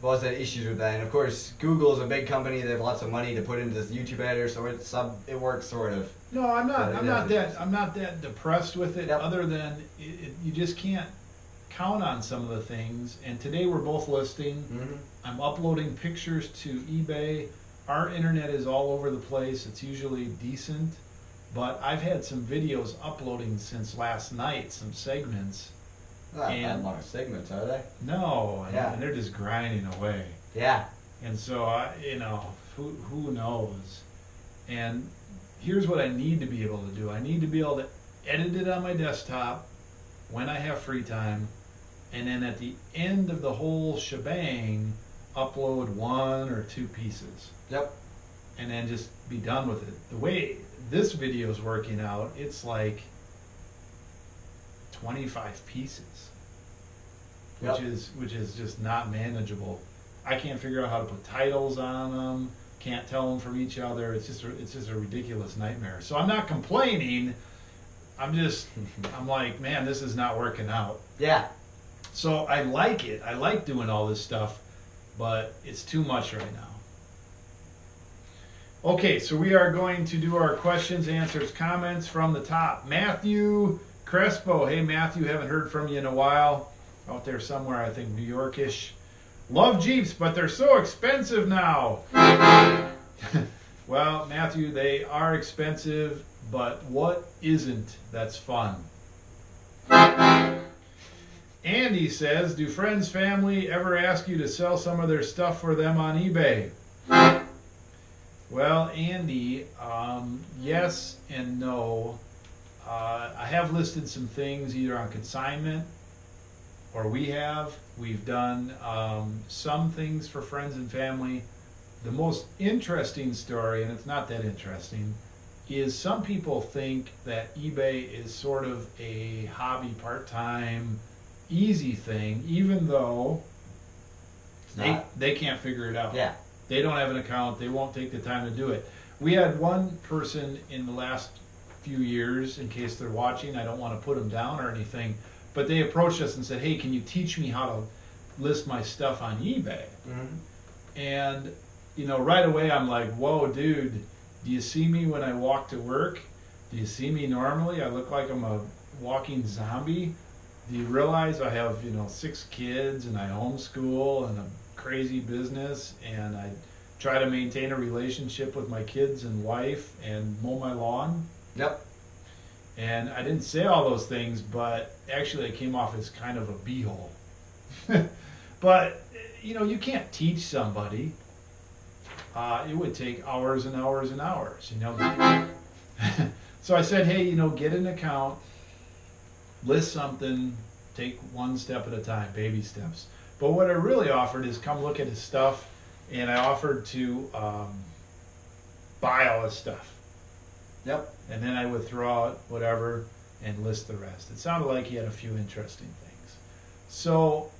lots of issues with that, and of course, Google is a big company. They have lots of money to put into this YouTube editor, so it sub it works sort of. No, I'm not. I'm not that. I'm not that depressed with it. Yep. Other than it, it, you just can't count on some of the things. And today we're both listing. Mm-hmm. I'm uploading pictures to eBay. Our internet is all over the place. It's usually decent, but I've had some videos uploading since last night. Some segments. Not that And- long segments, are they? No, and, Yeah. and they're just grinding away. Yeah. And so I, you know, who who knows? And here's what I need to be able to do. I need to be able to edit it on my desktop when I have free time, and then at the end of the whole shebang, upload one or two pieces, Yep. and then just be done with it. The way this video is working out, it's like 25 pieces, which Yep. is which is just not manageable. I can't figure out how to put titles on them. Can't tell them from each other. It's just a, it's just a ridiculous nightmare. So I'm not complaining. I'm just (laughs) I'm like, man, this is not working out. Yeah. So I like it. I like doing all this stuff, but it's too much right now. Okay, so we are going to do our questions, answers, comments from the top. Matthew Crespo. Hey, Matthew, haven't heard from you in a while. Out there somewhere, I think New Yorkish. Love Jeeps, but they're so expensive now. (laughs) well, Matthew, they are expensive, but what isn't that's fun? Andy says, Do friends, family ever ask you to sell some of their stuff for them on eBay? Well, Andy, um, yes and no. Uh, I have listed some things either on consignment or we have. We've done um, some things for friends and family. The most interesting story, and it's not that interesting, is some people think that eBay is sort of a hobby part time easy thing, even though they, they can't figure it out. Yeah. They don't have an account. They won't take the time to do it. We had one person in the last few years, in case they're watching, I don't want to put them down or anything, but they approached us and said, Hey, can you teach me how to list my stuff on eBay? Mm-hmm. And, you know, right away I'm like, Whoa, dude, do you see me when I walk to work? Do you see me normally? I look like I'm a walking zombie. Do you realize I have, you know, six kids and I homeschool and a crazy business and I try to maintain a relationship with my kids and wife and mow my lawn? Yep. And I didn't say all those things, but actually it came off as kind of a beehole. (laughs) but, you know, you can't teach somebody. Uh, it would take hours and hours and hours, you know. (laughs) so I said, hey, you know, get an account, list something, take one step at a time, baby steps. But what I really offered is come look at his stuff, and I offered to um, buy all his stuff Yep. and then I would throw out whatever and list the rest. It sounded like he had a few interesting things. So,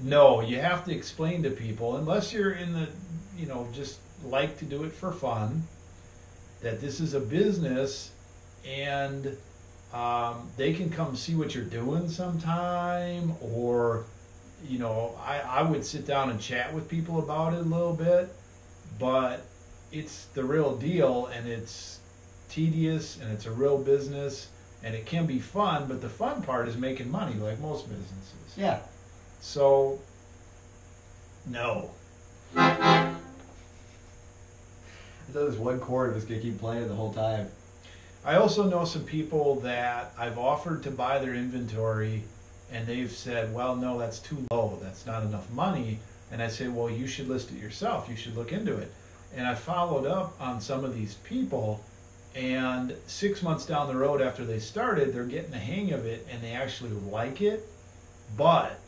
no, you have to explain to people, unless you're in the, you know, just like to do it for fun, that this is a business and um, they can come see what you're doing sometime or you know I, I would sit down and chat with people about it a little bit but it's the real deal and it's tedious and it's a real business and it can be fun but the fun part is making money like most businesses Yeah. so no I thought this one chord was gonna keep playing the whole time. I also know some people that I've offered to buy their inventory and they've said, well, no, that's too low. That's not enough money. And I say, well, you should list it yourself. You should look into it. And I followed up on some of these people and six months down the road after they started, they're getting the hang of it and they actually like it. But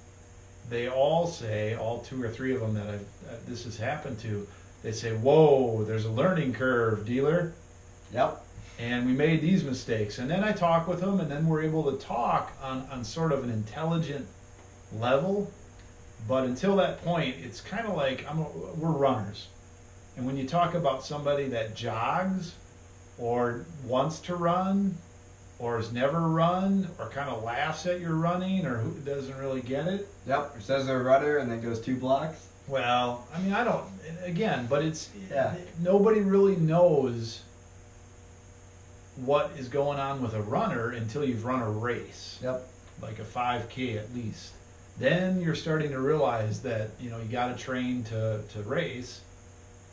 they all say, all two or three of them that I've, uh, this has happened to, they say, whoa, there's a learning curve, dealer Yep. And we made these mistakes and then i talk with them and then we're able to talk on, on sort of an intelligent level but until that point it's kind of like I'm a, we're runners and when you talk about somebody that jogs or wants to run or has never run or kind of laughs at your running or who doesn't really get it Yep. It says they're a runner and then goes two blocks. well i mean i don't again but it's Yeah. nobody really knows what is going on with a runner until you've run a race. Yep. like a 5k at least. Then you're starting to realize that you know you got to train to to race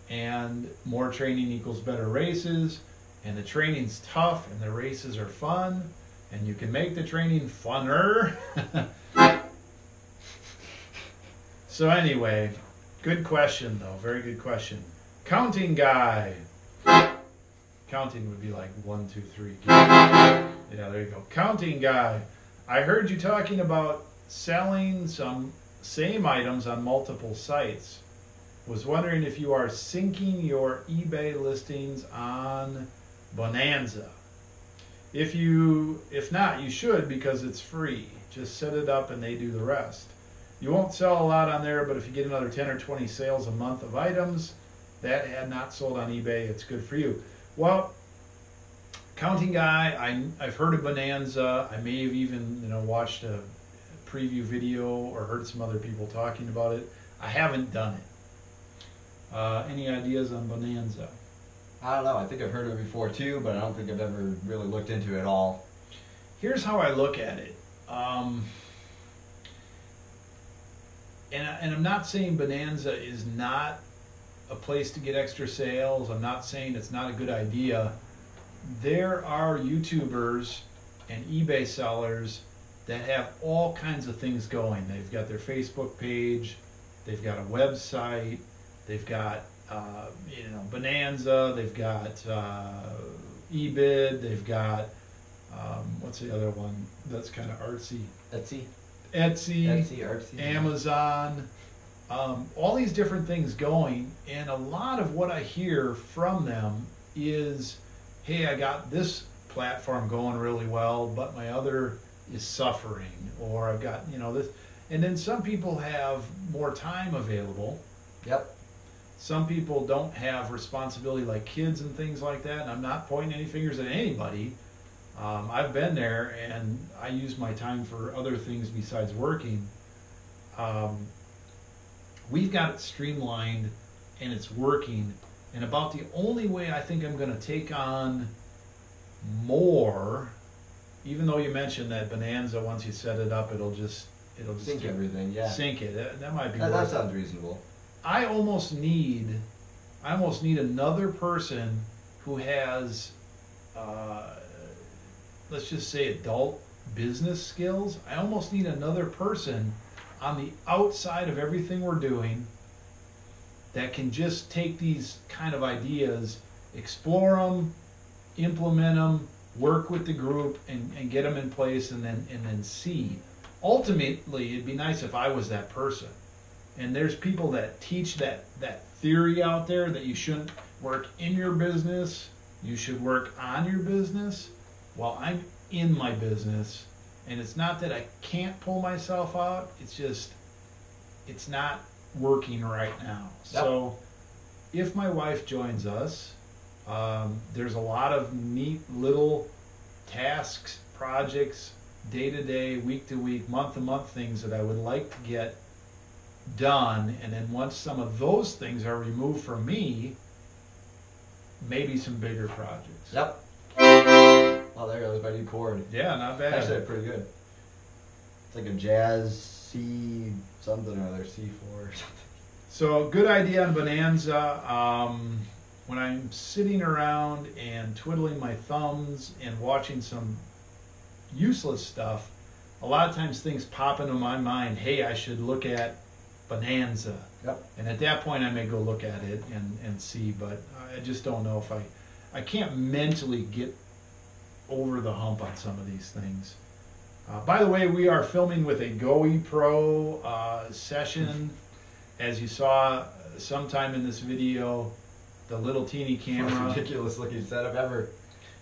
and more training equals better races and the training's tough and the races are fun and you can make the training funner. (laughs) So anyway good question though. Very good question. Counting guy counting would be like one two three yeah there you go counting guy I heard you talking about selling some same items on multiple sites. Was wondering if you are syncing your eBay listings on Bonanza. If you if not, you should because it's free. Just set it up and they do the rest. You won't sell a lot on there, but if you get another 10 or 20 sales a month of items that had not sold on eBay, it's good for you. Well, counting guy I, i've heard of bonanza. I may have even you know watched a preview video or heard some other people talking about it. I haven't done it. Uh, any ideas on bonanza? I don't know. I think I've heard of it before too, but I don't think I've ever really looked into it at all. here's how i look at it. Um, and, I- and i'm not saying bonanza is not a place to get extra sales i'm not saying it's not a good idea there are youtubers and eBay sellers that have all kinds of things going. They've got their Facebook page, they've got a website, they've got uh, you know Bonanza, they've got uh, eBid, they've got um, what's the other one that's kind of artsy? Etsy, Etsy, Etsy, artsy. Amazon, um, all these different things going, and a lot of what I hear from them is, "Hey, I got this platform going really well, but my other is suffering," or "I've got you know this," and then some people have more time available. Yep. Some people don't have responsibility like kids and things like that, and I'm not pointing any fingers at anybody. Um, I've been there, and I use my time for other things besides working. Um, we've got it streamlined, and it's working. And about the only way I think I'm going to take on more, even though you mentioned that Bonanza, once you set it up, it'll just it'll just Sync everything. Yeah. sink it. That, that might be. That, that it. sounds reasonable. I almost need, I almost need another person who has, uh, let's just say, adult business skills. I almost need another person on the outside of everything we're doing that can just take these kind of ideas, explore them, implement them, work with the group, and, and get them in place, and then and then see. Ultimately, it'd be nice if I was that person and there's people that teach that that theory out there that you shouldn't work in your business you should work on your business while i'm in my business and it's not that i can't pull myself out it's just it's not working right now so if my wife joins us um, there's a lot of neat little tasks projects day to day week to week month to month things that i would like to get done, and then once some of those things are removed from me, maybe some bigger projects. Yep. Oh, there goes my new chord. Yeah, not bad. Actually, pretty good. It's like a jazz C something or other C four or something. So, good idea on Bonanza. Um, when I'm sitting around and twiddling my thumbs and watching some useless stuff, a lot of times things pop into my mind. Hey, I should look at Bonanza. Yep. And at that point, I may go look at it and, and see, but I just don't know if I, I can't mentally get over the hump on some of these things. Uh, by the way, we are filming with a GoPro uh, session. As you saw sometime in this video, the little teeny (laughs) Most camera. ridiculous looking setup ever.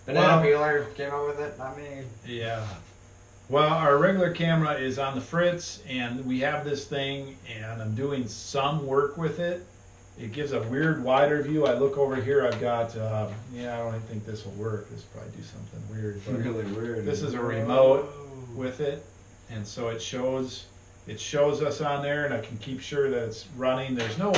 Well- Banana peeler came up with it, not me. Yeah. Well, our regular camera is on the Fritz, and we have this thing, and I'm doing some work with it. It gives a weird wider view. I look over here. I've got, uh, yeah, I don't think this will work. This will probably do something weird. Really weird. This is a remote with it, and so it shows it shows us on there, and I can keep sure that it's running. There's no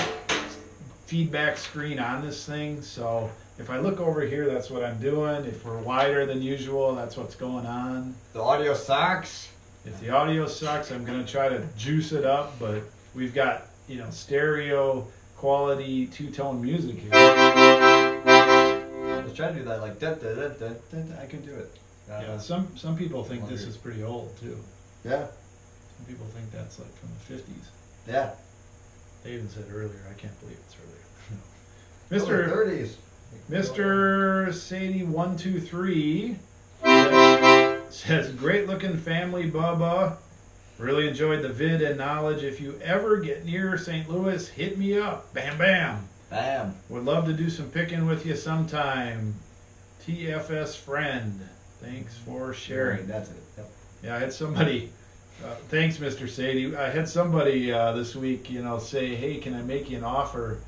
feedback screen on this thing, so if I look over here, that's what I'm doing. If we're wider than usual, that's what's going on. The audio sucks. If the audio sucks, I'm gonna try to juice it up, but we've got you know stereo quality two tone music here. Let's try to do that like dun, dun, dun, dun, dun, dun. I can do it. Uh, Yeah, some some people think this is pretty old too. yeah. Some people think that's like from the 50s. Yeah. They even said earlier. I can't believe it's earlier. (laughs) Mister Thirties. Mister Sadie one two three (laughs) says, "Great looking family, Bubba. Really enjoyed the vid and knowledge. If you ever get near St. Louis, hit me up. Bam, bam. Bam. Would love to do some picking with you sometime. TFS friend. Thanks for sharing. That's it. Yep. Yeah, I had somebody. Uh, thanks, Mr. Sadie. I had somebody uh, this week, you know, say, "Hey, can I make you an offer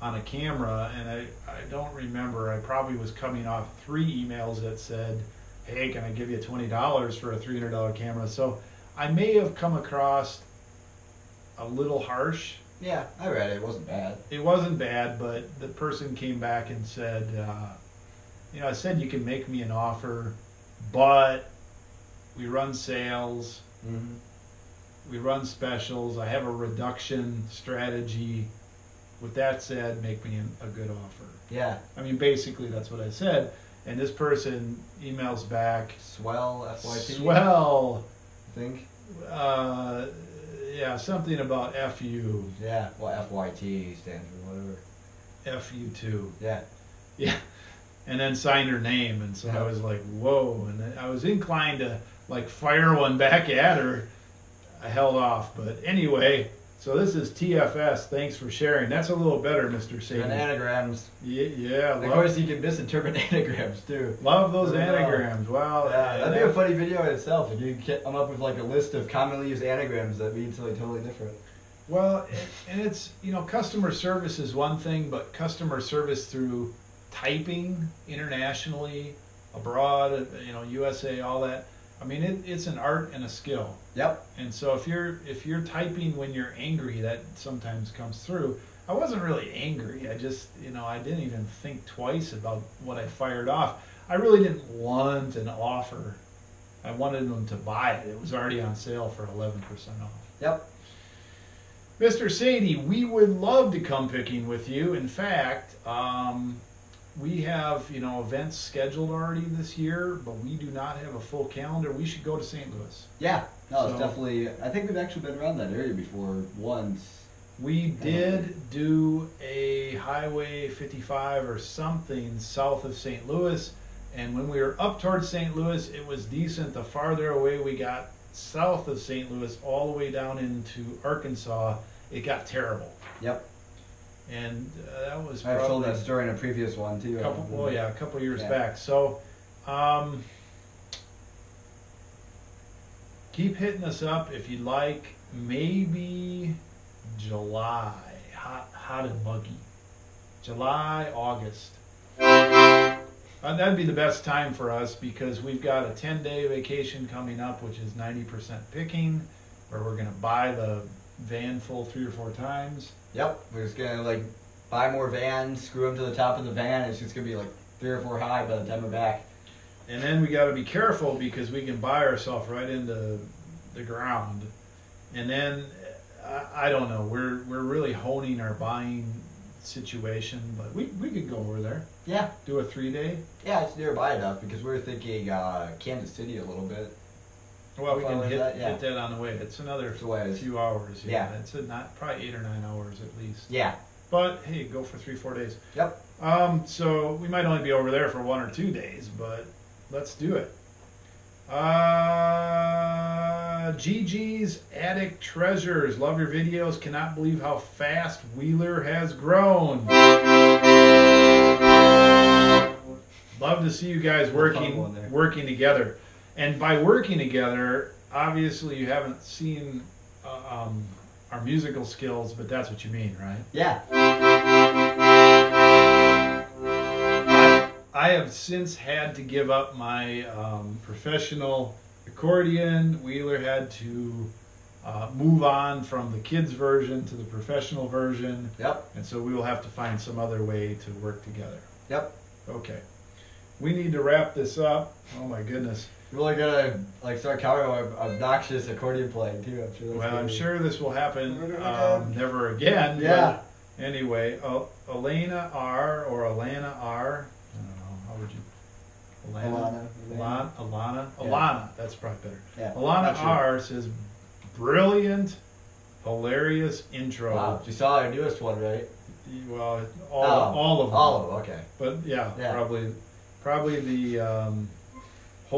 on a camera?" And I, I don't remember. I probably was coming off three emails that said, "Hey, can I give you twenty dollars for a three hundred dollar camera?" So I may have come across a little harsh. Yeah, I read it. It wasn't bad. It wasn't bad, but the person came back and said, uh, "You know, I said you can make me an offer, but we run sales." Mm-hmm. we run specials. I have a reduction strategy. With that said, make me a good offer. Yeah. I mean, basically, that's what I said. and this person emails back, Swell FYP. swell, think. uh, yeah, something about fu, Yeah. Well, FYT stands for whatever. fu two. Yeah. Yeah. And then signed her name. And so I was like, whoa. And I was inclined to like fire one back at her. I held off. But anyway, so this is TFS. Thanks for sharing. That's a little better, Mr. And Sadie. anagrams. Yeah, yeah of course, you can misinterpret (laughs) anagrams too. love those anagrams. Wow. Yeah, that'd be a funny video in itself if you come up with like a list of commonly used anagrams that mean something totally different. Well, and it's, you know, customer service is one thing, but customer service through typing internationally, abroad, you know, USA, all that. I mean, it, it's an art and a skill. Yep. And so if you're if you're typing when you're angry, that sometimes comes through. I wasn't really angry. I just, you know, I didn't even think twice about what I fired off. I really didn't want an offer. I wanted them to buy it. It was already on sale for 11% off. Yep. Mr. Sadie, we would love to come picking with you. In fact, um, we have you know events scheduled already this year, but we do not have a full calendar. We should go to St. Louis. Yeah. No, it's definitely. I think we've actually been around that area before once. We did do a Highway 55 or something south of St. Louis, and when we were up towards St. Louis, it was decent. The farther away we got south of St. Louis, all the way down into Arkansas, it got terrible. Yep. And uh, that was I've told probably- that story in a previous one too. couple oh yeah a couple years Yeah. back. So um, keep hitting us up if you'd like. Maybe july. Hot hot and muggy. July august. Uh, that'd be the best time for us because we've got a 10 day vacation coming up which is 90% picking where we're going to buy the van full three or four times Yep. We're just gonna like buy more vans, screw them to the top of the van. It's just gonna be like three or four high by the time we're back. And then we got to be careful because we can buy ourselves right into the ground. And then I, I don't know. We're we're really honing our buying situation, but we, we could go over there, Yeah. do a three day. Yeah, it's nearby enough because we were thinking uh, Kansas City a little bit. Well, we can hit that, yeah. hit that on the way. It's another It's a ways. few hours. Yeah. it's a not probably eight or nine hours at least. Yeah. But hey, go for three four days. Yep. Um, so we might only be over there for one or two days, but let's do it. Uh, GG's Attic Treasures. Love your videos. Cannot believe how fast Wheeler has grown. Love to see you guys working working together. And by working together, obviously you haven't seen uh, um, our musical skills, but that's what you mean, right? Yeah. I have since had to give up my um, professional accordion. Wheeler had to uh, move on from the kids version to the professional version, Yep. and so we will have to find some other way to work together. Yep. Okay. We need to wrap this up. Oh my goodness. We're really gonna like start covering our obnoxious accordion playing too. I'm sure. Well, I'm be- sure this will happen Never um, again. never again. Yeah. Anyway, uh, Elena R. or Alana R. I don't know. How would you? Alana. Alana. Alana. Yeah. Alana. That's probably better. Yeah. Alana not sure. R says, brilliant, hilarious intro. Wow. You saw our newest one, right? Well, all, Oh, all of them. All of them. Okay. But yeah, Yeah. probably, probably the um,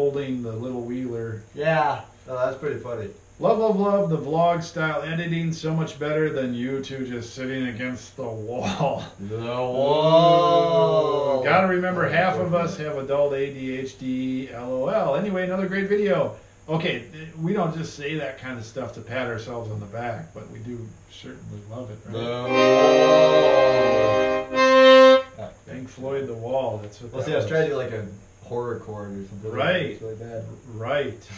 holding the little wheeler. Yeah. No, that's pretty funny. Love, love, love the vlog style editing. So much better than you two just sitting against the wall. (laughs) The wall. Gotta remember, half of us have adult ADHD. LOL. Anyway, another great video. Okay, we don't just say that kind of stuff to pat ourselves on the back, but we do certainly love it, The wall. Pink Floyd, The Wall. That's what. Well, that see, I was was. trying to do like a horror chord or something. Right. It's really bad. Right.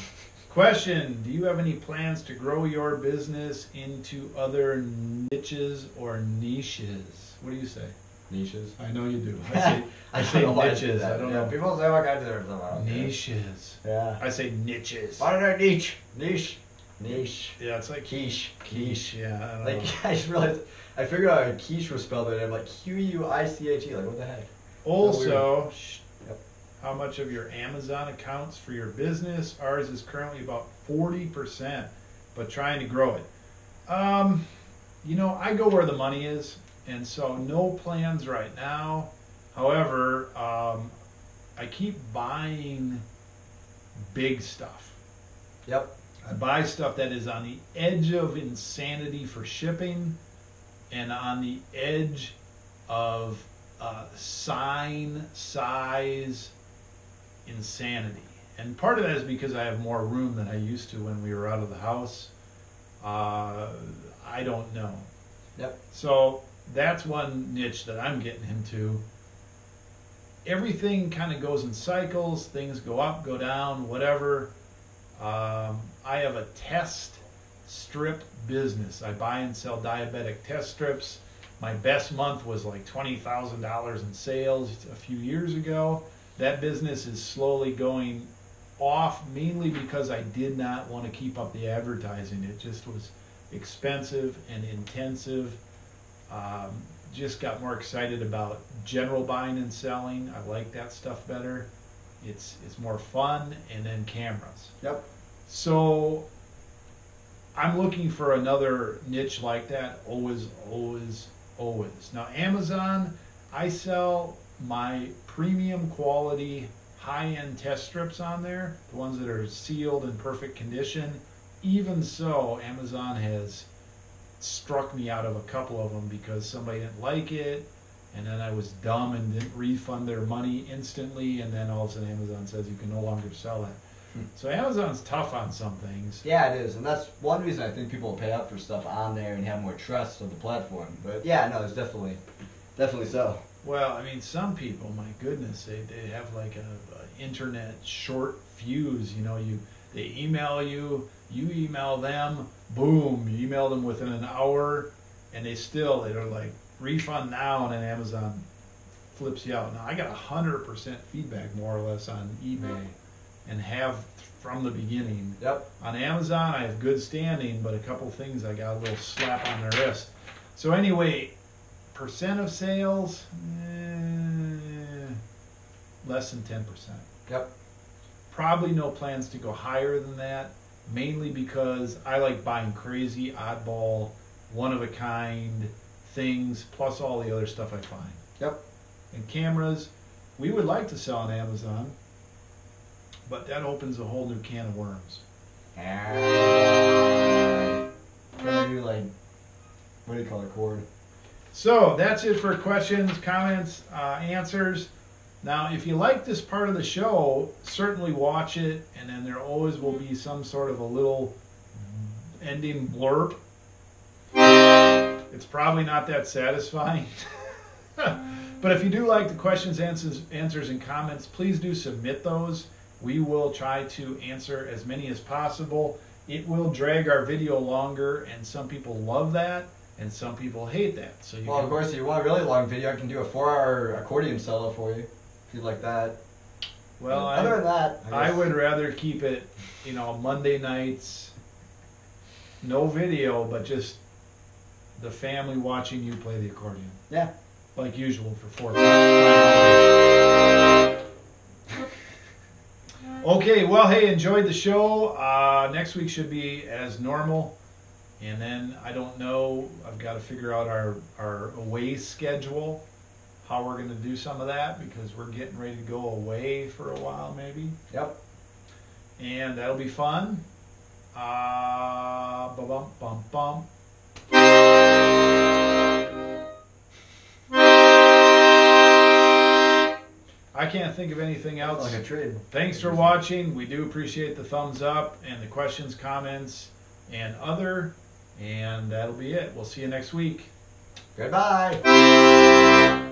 Question: Do you have any plans to grow your business into other niches or niches? What do you say? Niches. I know you do. (laughs) I say I, I say don't I niches. that. I don't yeah, know. People say what kinds of stuff. I don't care. niches. Yeah. I say niches. Why did I niche? Niche. Niche. Yeah, it's like Quiche. quiche. Yeah, I Like know. (laughs) I just realized I figured out how quiche was spelled, and I'm like Q U I C H E. Like what the heck? Also. How much of your Amazon accounts for your business. Ours is currently about 40%, but trying to grow it. Um, you know, I go where the money is, and so no plans right now. However, um, I keep buying big stuff. Yep. I buy stuff that is on the edge of insanity for shipping and on the edge of uh, sign size insanity. And part of that is because I have more room than I used to when we were out of the house. Uh, I don't know. Yep. So that's one niche that I'm getting into. Everything kind of goes in cycles. Things go up, go down, whatever. Um, I have a test strip business. I buy and sell diabetic test strips. My best month was like $20,000 in sales a few years ago. That business is slowly going off mainly because I did not want to keep up the advertising. It just was expensive and intensive. Um, just got more excited about general buying and selling. I like that stuff better. It's it's more fun, and then cameras. Yep. So I'm looking for another niche like that. Always, always, always. Now Amazon, I sell my premium quality high-end test strips on there, the ones that are sealed in perfect condition. Even so, Amazon has struck me out of a couple of them because somebody didn't like it, and then I was dumb and didn't refund their money instantly, and then all of a sudden Amazon says you can no longer sell that. Hmm. So Amazon's tough on some things. Yeah, it is, and that's one reason I think people will pay up for stuff on there and have more trust of the platform. But yeah, no, it's definitely, definitely so. Well, I mean, some people, my goodness, they, they have like a, a internet short fuse. You know, you they email you, you email them, boom, you email them within an hour, and they still they're like refund now, and then Amazon flips you out. Now I got hundred percent feedback more or less on eBay, and have from the beginning. Yep. On Amazon, I have good standing, but a couple things I got a little slap on the wrist. So anyway, percent of sales, eh, less than ten percent. Yep. Probably no plans to go higher than that, mainly because I like buying crazy, oddball, one of a kind things, plus all the other stuff I find. Yep. And cameras, we would like to sell on Amazon, but that opens a whole new can of worms. Gonna do like, what do you call it, cord? So that's it for questions, comments, uh, answers. Now, if you like this part of the show, certainly watch it, and then there always will be some sort of a little ending blurb. It's probably not that satisfying. (laughs) but if you do like the questions, answers, answers, and comments, please do submit those. We will try to answer as many as possible. It will drag our video longer, and some people love that, and some people hate that. So you Well, can- of course, if you want a really long video, I can do a four-hour accordion solo for you, if you'd like that. Well, other than that, I, I would rather keep it, you know, Monday nights, no video, but just the family watching you play the accordion. Yeah. Like usual for four. (laughs) Okay, well, hey, enjoyed the show. Uh, next week should be as normal. And then I don't know, I've got to figure out our, our away schedule, how we're going to do some of that because we're getting ready to go away for a while, maybe. Yep. And that'll be fun. Uh, bum bum bum. I can't think of anything else. Like a trade. Thanks for watching. We do appreciate the thumbs up and the questions, comments, and other. And that'll be it. We'll see you next week. Goodbye.